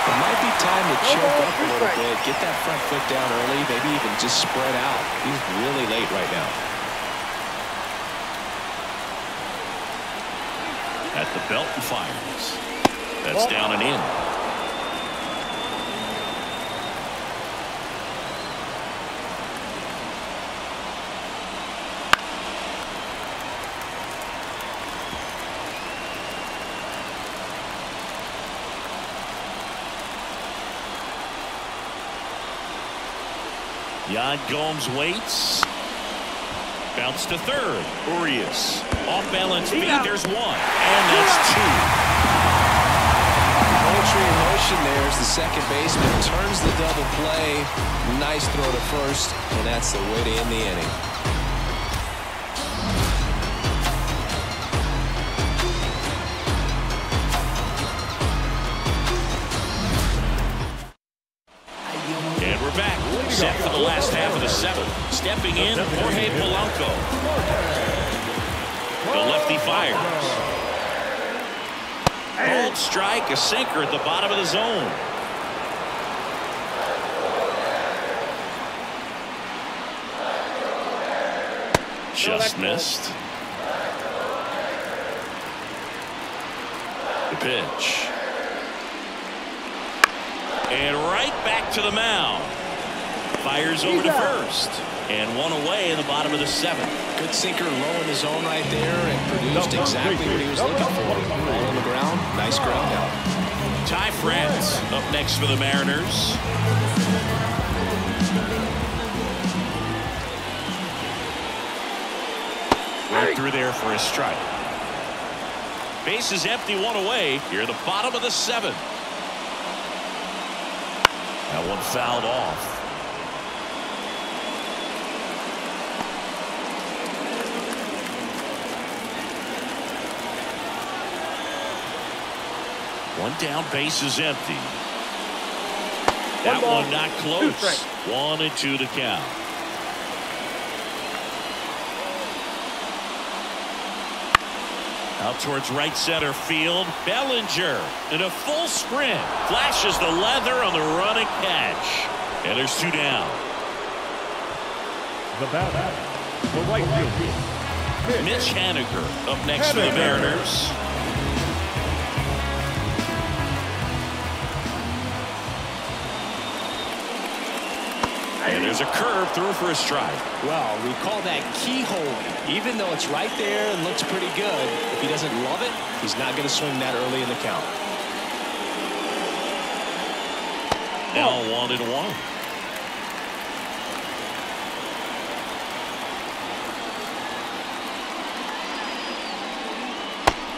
It might be time to choke up a little bit. Get that front foot down early. Maybe even just spread out. He's really late right now. The belt and fires. That's down and in. Yan Gomes waits. Bounce to third. Urias. Off balance feet. There's one. And that's two. Poetry in motion there as the second baseman turns the double play. Nice throw to first, and that's the way to end the inning. A sinker at the bottom of the zone. Just missed. The pitch. And right back to the mound. Fires over to first. And one away in the bottom of the seventh. Good sinker low in the zone right there and produced exactly what he was looking for. Ball on the ground, nice ground out. Ty France up next for the Mariners. Right through there for a strike. Base is empty, one away. Here at the bottom of the seventh. That one fouled off. One down, base is empty. That ball, one not close. One and two to count. Out towards right center field. Bellinger in a full sprint. Flashes the leather on the running catch. And there's two down. The batter, the right fielder, Mitch Haniger up next for the Mariners. There's a curve through for a strike. Well, we call that keyhole. Even though it's right there and looks pretty good, if he doesn't love it, he's not going to swing that early in the count. Now one and one.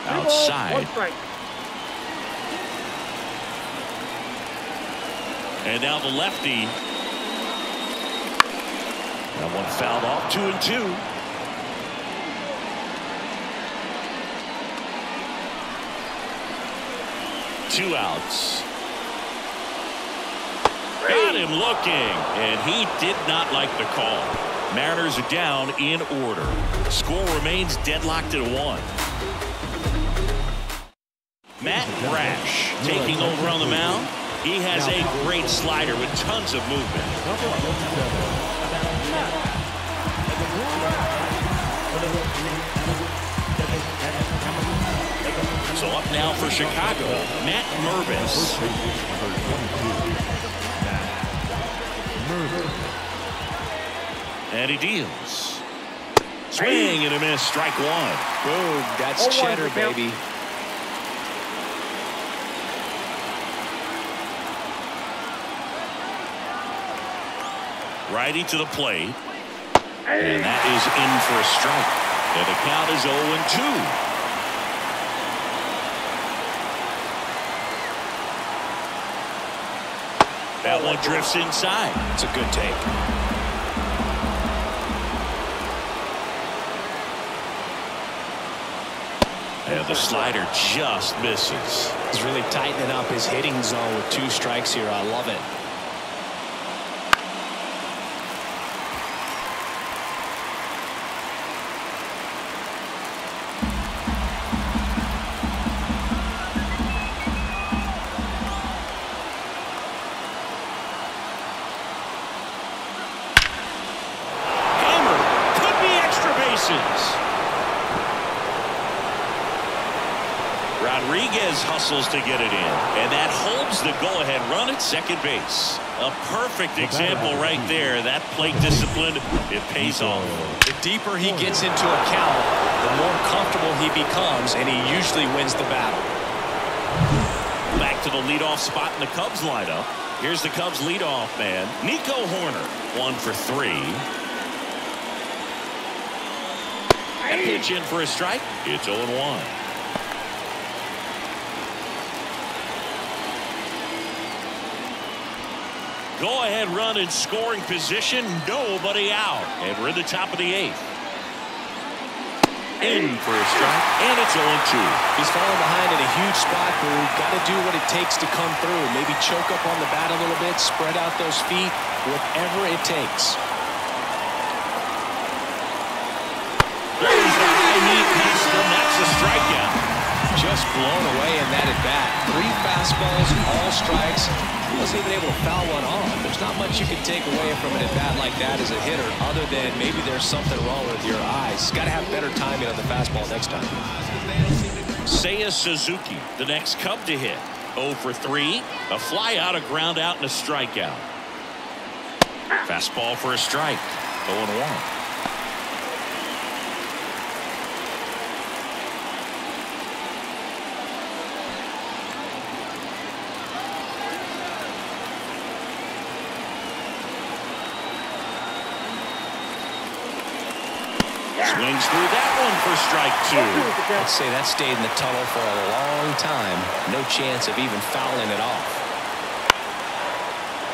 Outside. And now the lefty. That one fouled off two and two. Two outs. Got him looking, and he did not like the call. Mariners are down in order. Score remains deadlocked at one. Matt Brash taking over on the mound. He has a great slider with tons of movement. So up now for Chicago, Matt Mervis. And he deals. Swing and a miss, strike one. Boom, that's Oh, one cheddar, baby. Righty to the plate. And that is in for a strike. And the count is 0 and 2. That one drifts inside. It's a good take. And the slider just misses. He's really tightening up his hitting zone with two strikes here. I love it. To get it in, and that holds the go-ahead run at second base. A perfect example right there. That plate discipline, it pays off. The deeper he gets into a count, the more comfortable he becomes, and he usually wins the battle. Back to the leadoff spot in the Cubs lineup. Here's the Cubs leadoff man, Nico Hoerner, one for three. A pitch in for a strike. It's 0-1. Go ahead run in scoring position. Nobody out. And we're in the top of the eighth. In for a strike. And it's 0-2. He's falling behind in a huge spot, Boo. Got to do what it takes to come through. Maybe choke up on the bat a little bit, spread out those feet, whatever it takes. Just blown away in that at bat. Three fastballs, all strikes. He wasn't even able to foul one off. There's not much you can take away from an at bat like that as a hitter, other than maybe there's something wrong with your eyes. Got to have better timing on the fastball next time. Seiya Suzuki, the next Cub to hit. 0 for 3. A fly out, a ground out, and a strikeout. Fastball for a strike. 0-1. Swings through that one for strike two. I'd say that stayed in the tunnel for a long time. No chance of even fouling it off.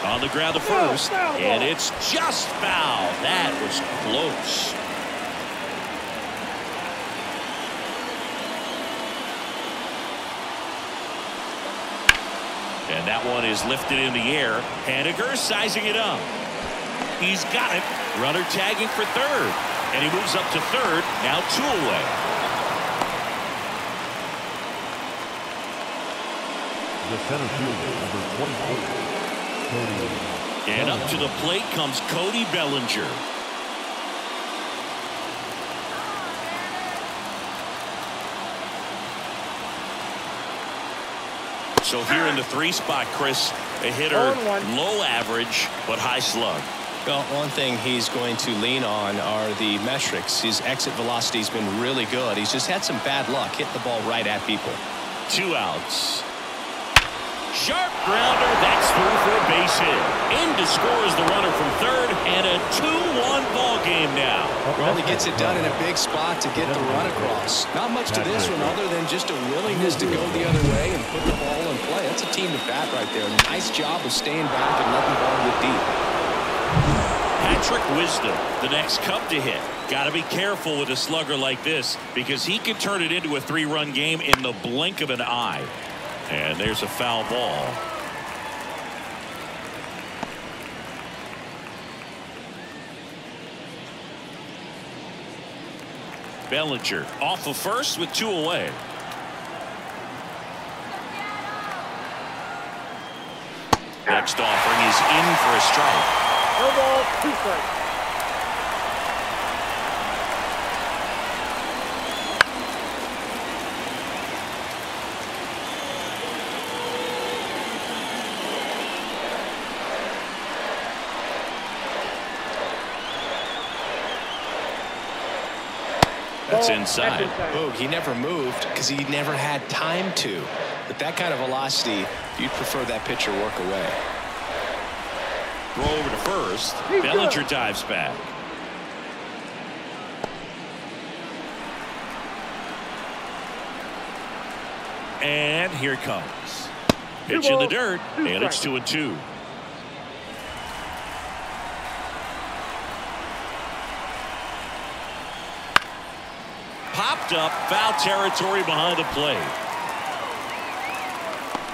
On the ground to first, and it's just foul. That was close. And that one is lifted in the air. Haniger sizing it up. He's got it. Runner tagging for third. And he moves up to third. Now two away. The center fielder, number 24, Cody. And up to the plate comes Cody Bellinger. So here in the three spot, Chris, a hitter One, one. low average but high slug. Well, one thing he's going to lean on are the metrics. His exit velocity has been really good. He's just had some bad luck hitting the ball right at people. Two outs. Sharp grounder. That's through for a base hit. In to score is the runner from third, and a 2-1 ball game now. Well, he gets it done in a big spot to get the run across. Not much to this one other than just a willingness to go the other way and put the ball in play. That's a team to bat right there. Nice job of staying back and letting the ball get deep. Patrick Wisdom, the next Cub to hit. Got to be careful with a slugger like this because he can turn it into a three-run game in the blink of an eye. And there's a foul ball. Bellinger off of first with two away. Next offering is in for a strike. No ball, two strikes. That's inside. Boog, he never moved because he never had time to. With that kind of velocity, you'd prefer that pitcher work away. Throw over to first. He's Bellinger good. dives back. And here it comes. Pitch in the dirt, and it's two and two. Popped up, foul territory behind the plate.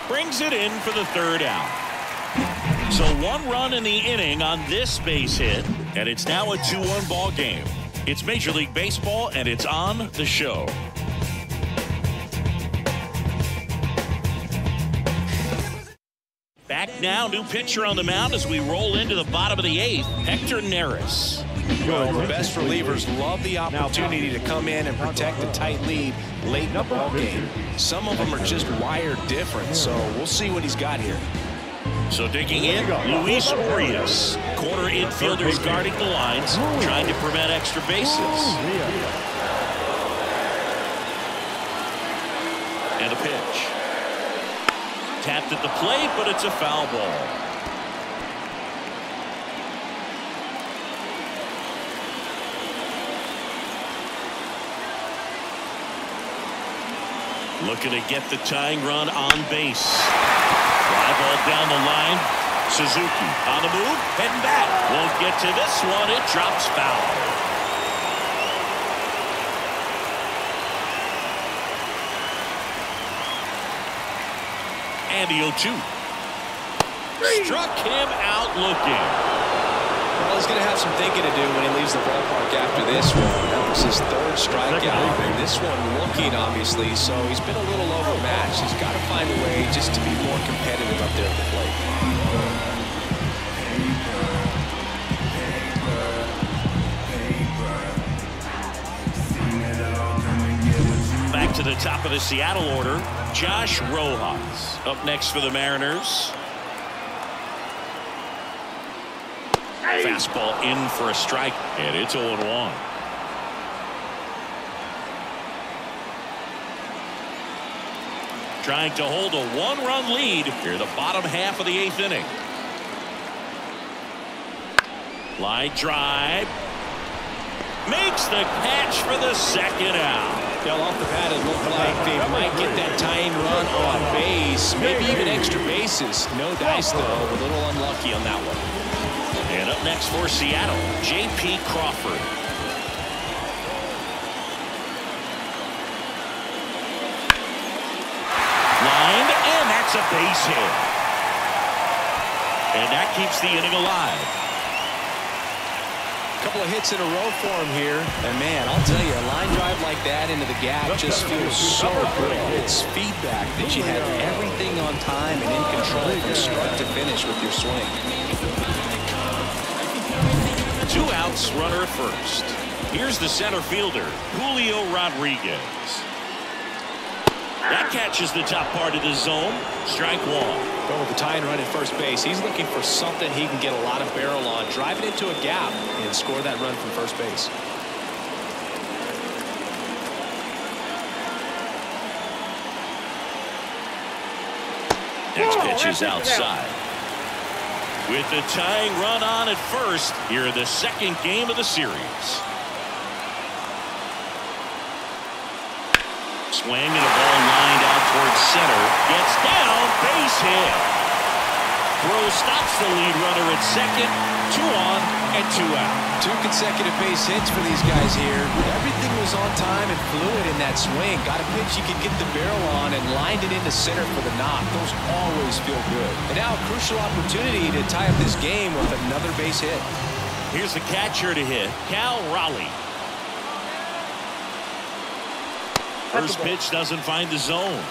Brings it in for the third out. So one run in the inning on this base hit, and it's now a 2-1 ball game. It's Major League Baseball, and it's on the show. Back now, new pitcher on the mound as we roll into the bottom of the eighth, Hector Neris. Well, the best relievers love the opportunity to come in and protect a tight lead late in the ball game. Some of them are just wired different, so we'll see what he's got here. So digging in, Luis Urias. Corner infielders guarding the lines, trying to prevent extra bases. And a pitch. Tapped at the plate, but it's a foul ball. Looking to get the tying run on base. Fly ball down the line. Suzuki on the move, heading back. Won't get to this one. It drops foul. Andy O2. Struck him out looking. Well, he's going to have some thinking to do when he leaves the ballpark after this one. Was his third strikeout, and this one looking, obviously, so he's been a little overmatched. He's got to find a way just to be more competitive up there at the plate. Back to the top of the Seattle order. Josh Rojas up next for the Mariners. Fastball in for a strike, and it's 0 Trying to hold a one-run lead here the bottom half of the eighth inning. Line drive. Makes the catch for the second out. Well, off the bat, it looked like they might get that tying run on base, maybe even extra bases. No dice, though. A little unlucky on that one. And up next for Seattle, J.P. Crawford. Lined, and that's a base hit. And that keeps the inning alive. A couple of hits in a row for him here. And man, I'll tell you, a line drive like that into the gap just feels so good. It's feedback that you have everything on time and in control from start to finish with your swing. Two outs, runner at first. Here's the center fielder, Julio Rodriguez. That catches the top part of the zone. Strike one. But with the tying run at first base, he's looking for something he can get a lot of barrel on, drive it into a gap, and score that run from first base. Next pitch is outside. With the tying run on at first, here in the second game of the series. Swing and a ball lined out towards center. Gets down, base hit. Throw stops the lead runner at second. Two on and two out. Two consecutive base hits for these guys here. Everything was on time and fluid in that swing. Got a pitch he could get the barrel on and lined it into center for the knock. Those always feel good. And now a crucial opportunity to tie up this game with another base hit. Here's the catcher to hit, Cal Raleigh. First pitch doesn't find the zone.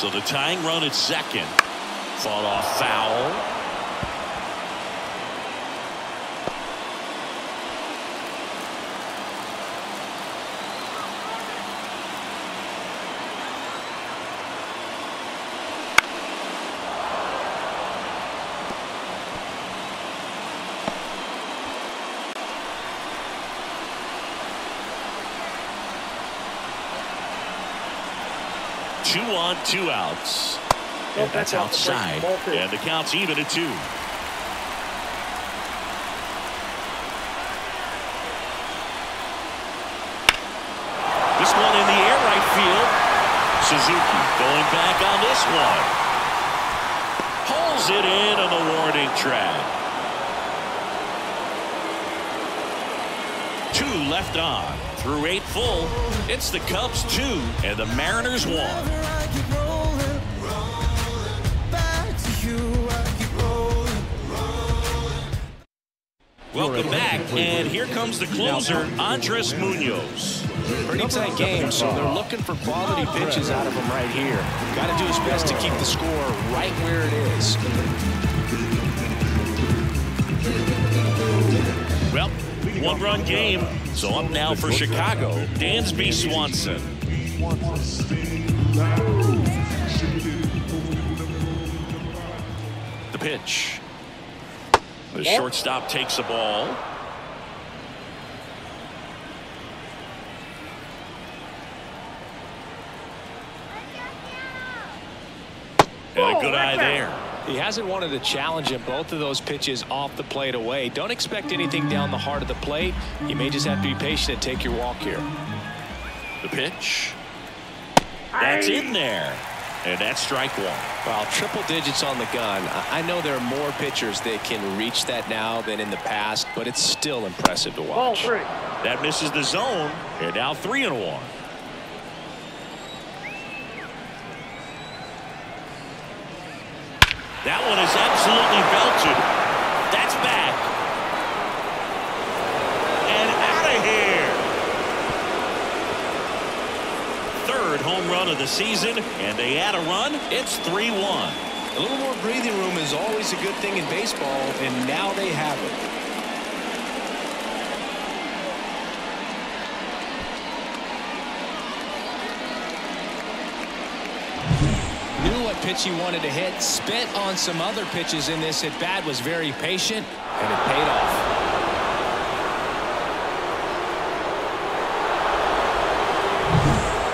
So the tying run at second. Fought off foul. Two on, two outs. And that's outside. And the count's even at two. This one in the air right field. Suzuki going back on this one. Pulls it in on the warning track. Two left on. Through eight full. It's the Cubs two and the Mariners one. Welcome back, and here comes the closer, Andres Munoz. Pretty tight game, so they're looking for quality pitches out of him right here. Got to do his best to keep the score right where it is. One-run game. So up now for Chicago, Dansby Swanson. The pitch. The shortstop takes the ball. And a good eye there. He hasn't wanted to challenge him both of those pitches off the plate away. Don't expect anything down the heart of the plate. You may just have to be patient and take your walk here. The pitch. That's in there. And that's strike one. Well, triple digits on the gun. I I know there are more pitchers that can reach that now than in the past, but it's still impressive to Ball watch. three. That misses the zone. And now three and one. That one is absolutely belted. That's back. And out of here. Third home run of the season, and they add a run. It's 3 1. A little more breathing room is always a good thing in baseball, and now they have it. Pitch he wanted to hit. Spit on some other pitches in this at bat. Was very patient, and it paid off.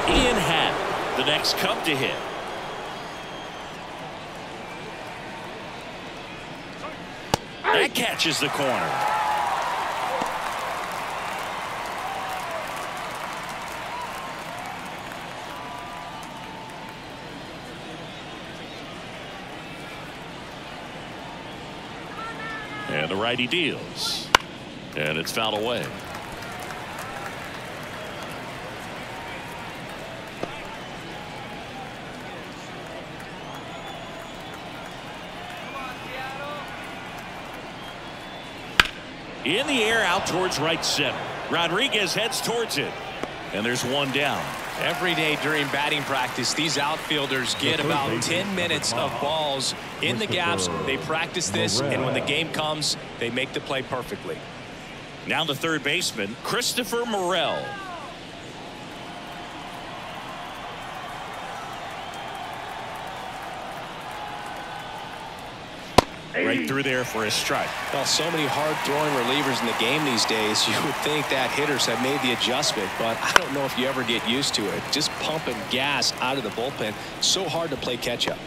Ian Happ, the next Cub to hit. That catches the corner. And the righty deals. And it's fouled away. In the air out towards right center. Rodriguez heads towards it. And there's one down. Every day during batting practice, these outfielders get about 10 minutes of balls in the gaps. They practice this, and when the game comes, they make the play perfectly. Now the third baseman, Christopher Morel. Right through there for a strike. Well, so many hard-throwing relievers in the game these days, you would think that hitters have made the adjustment, but I don't know if you ever get used to it. Just pumping gas out of the bullpen, so hard to play catch-up.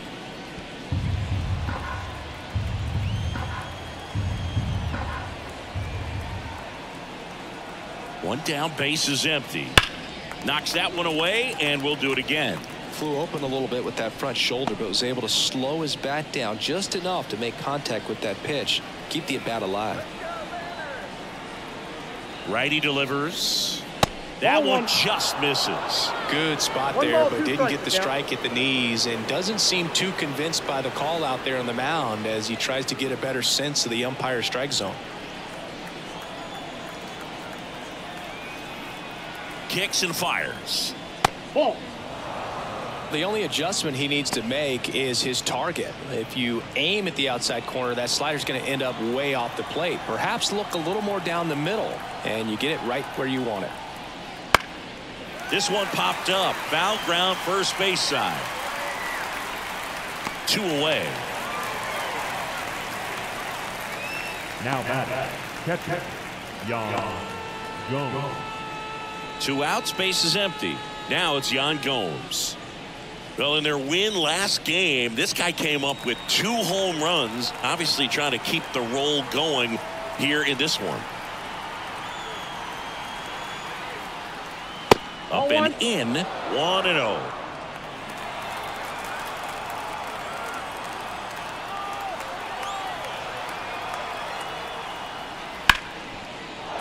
One down, base is empty. Knocks that one away, and we'll do it again. Flew open a little bit with that front shoulder, but was able to slow his bat down just enough to make contact with that pitch, keep the at-bat alive. Righty delivers. That one just misses. Good spot One there, ball, but didn't get the strike at the knees and doesn't seem too convinced by the call out there on the mound as he tries to get a better sense of the umpire strike zone. Kicks and fires. Ball. The only adjustment he needs to make is his target. If you aim at the outside corner, that slider's going to end up way off the plate. Perhaps look a little more down the middle, and you get it right where you want it. This one popped up. Foul ground first base side. Two away. Now batting. Catcher. Yan Gomes. Two outs, base is empty. Now it's Yan Gomes. Well, in their win last game, this guy came up with two home runs, obviously trying to keep the roll going here in this one. Up Oh, and in, 1 and oh. 0.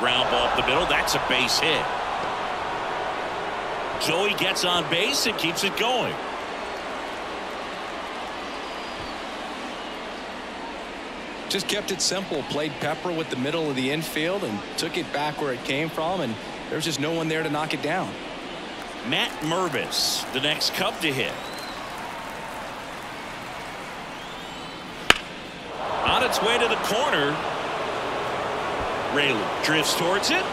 Ground ball up the middle. That's a base hit. Joey gets on base and keeps it going. Just kept it simple. Played Pepper with the middle of the infield and took it back where it came from, and there's just no one there to knock it down. Matt Mervis, the next Cub to hit. On its way to the corner. Rayleigh drifts towards it.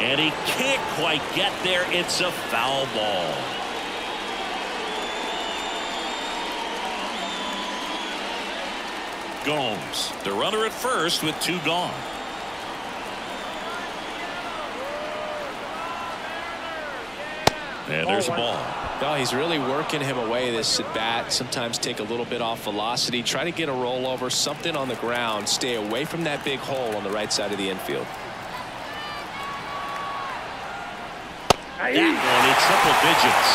And he can't quite get there. It's a foul ball. Gomes, the runner at first with two gone. And there's a oh, ball. No, he's really working him away this at bat. Sometimes take a little bit off velocity. Try to get a rollover, something on the ground. Stay away from that big hole on the right side of the infield. That one in triple digits.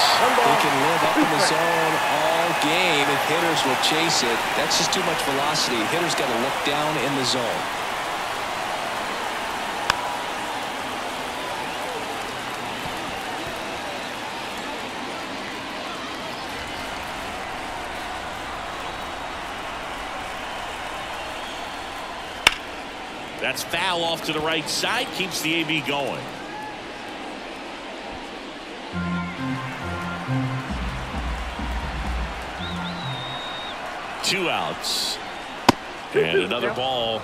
He can live up in the zone all game if hitters will chase it. That's just too much velocity. Hitters got to look down in the zone. That's foul off to the right side. Keeps the AB going. two outs. And another ball.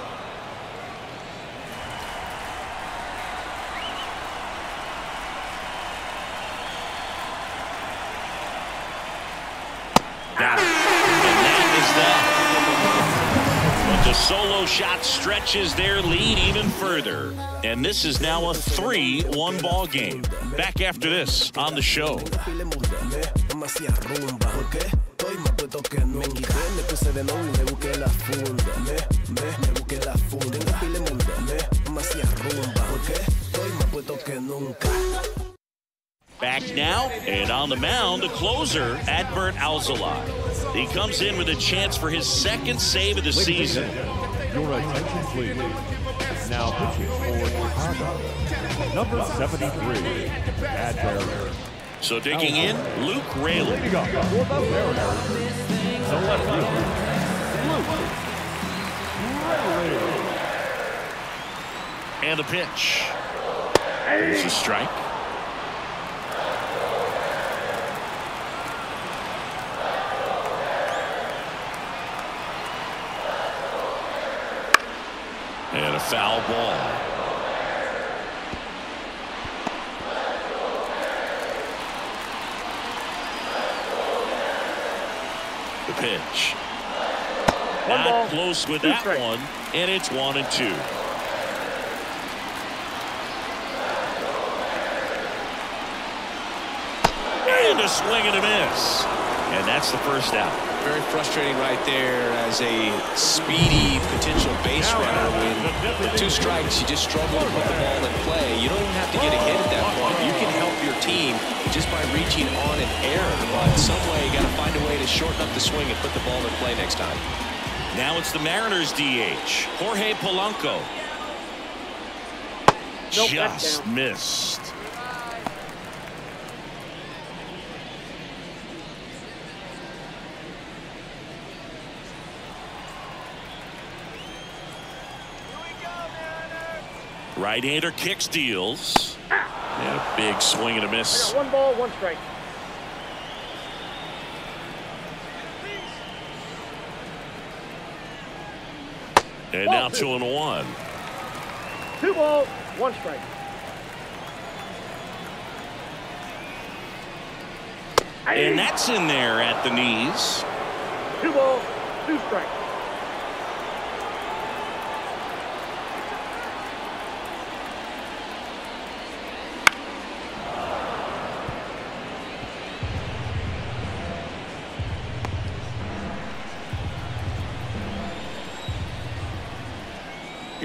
But the solo shot stretches their lead even further. And this is now a 3-1 ball game. Back after this on the show. Back now, and on the mound, the closer, Adbert Alzolay. He comes in with a chance for his second save of the season. Your attention, please. Now pitching for Chicago, number 73, Adbert. So digging in, Luke Raley. Leading up, for the Mariners, the left fielder, Luke Raley. And a pitch. It's a strike. And a foul ball. The pitch. One Not ball, close with that one, and it's one and two. And a swing and a miss. And that's the first out. Very frustrating right there as a speedy potential base runner. When with two strikes, you just struggle to put the ball in play. You don't even have to get a hit at that team just by reaching on an error. But some way, you got to find a way to shorten up the swing and put the ball in play next time. Now it's the Mariners DH, Jorge Polanco. Nope, Just missed. Right-hander kicks deals. A big swing and a miss. one ball, one strike. And now two and one. Two balls, one strike. And that's in there at the knees. Two balls, two strikes.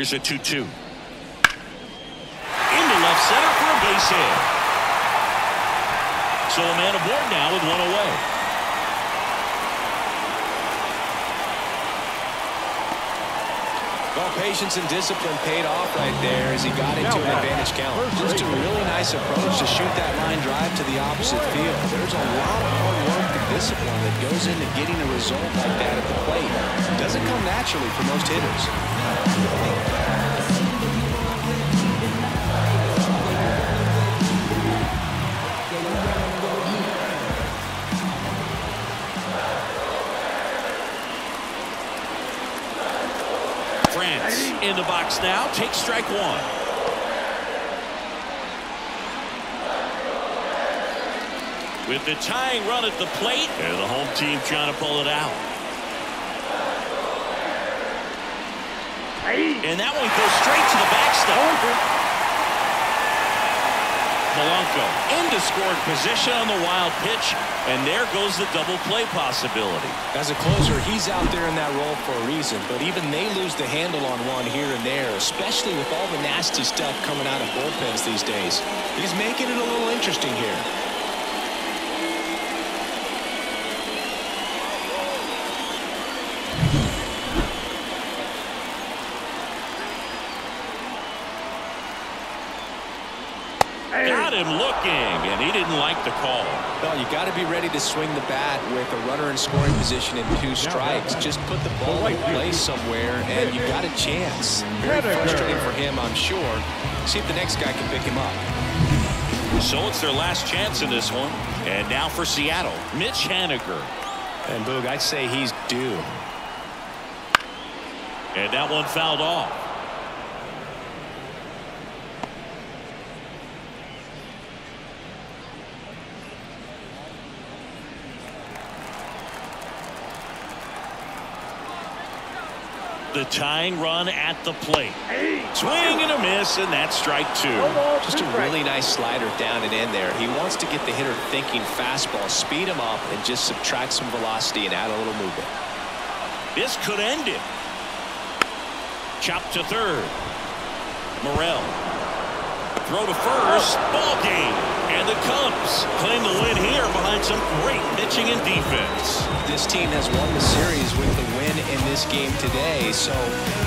Here's a 2 2. Into left center for a base hit. So a man aboard now with one away. Well, patience and discipline paid off right there as he got into an advantage count. Just a really nice approach to shoot that line drive to the opposite field. There's a lot of hard work discipline that goes into getting a result like that at the plate. Doesn't come naturally for most hitters. France in the box now. Takes strike one. With the tying run at the plate, and the home team trying to pull it out. And that one goes straight to the backstop. Polanco into scoring position on the wild pitch, and there goes the double play possibility. As a closer, he's out there in that role for a reason, but even they lose the handle on one here and there, especially with all the nasty stuff coming out of bullpens these days. He's making it a little interesting here. Got him looking, and he didn't like the call. Well, you got to be ready to swing the bat with a runner in scoring position and two strikes. Just put the ball in place somewhere, and you got a chance. Very frustrating for him, I'm sure. See if the next guy can pick him up. So it's their last chance in this one. And now for Seattle, Mitch Haniger. And Boog, I'd say he's due. And that one fouled off. The tying run at the plate. Swing and a miss, and that's strike two. Just a really nice slider down and in there. He wants to get the hitter thinking fastball, speed him up, and just subtract some velocity and add a little movement. This could end it. Chop to third. Morel. Throw to first. Ball game. And the Cubs claim the win here behind some great pitching and defense. This team has won the series with the win in this game today, so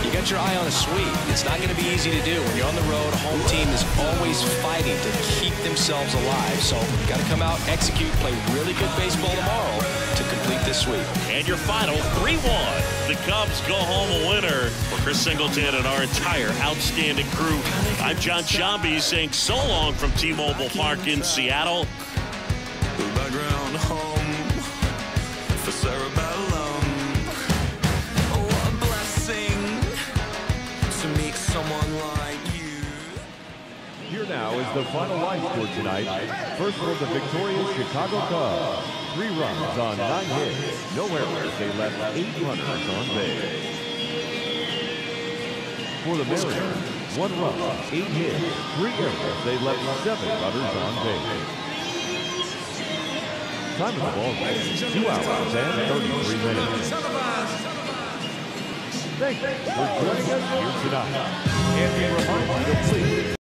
you got your eye on a sweep. It's not going to be easy to do. When you're on the road, home team is always fighting to keep themselves alive. So got to come out, execute, play really good baseball tomorrow to complete this sweep. And your final 3-1. The Cubs go home a winner. For Chris Singleton and our entire outstanding crew, I'm Jon Sciambi saying so long from T-Mobile Park in Seattle. Now is the final line score tonight. First for the victorious Chicago Cubs. Three runs on nine hits. No errors. They left eight runners on base. For the Mariners, one run, eight hits, three errors. They left seven runners on base. Time of the ball game, two hours and 33 minutes. Thank you for joining us here tonight. And we remind you to please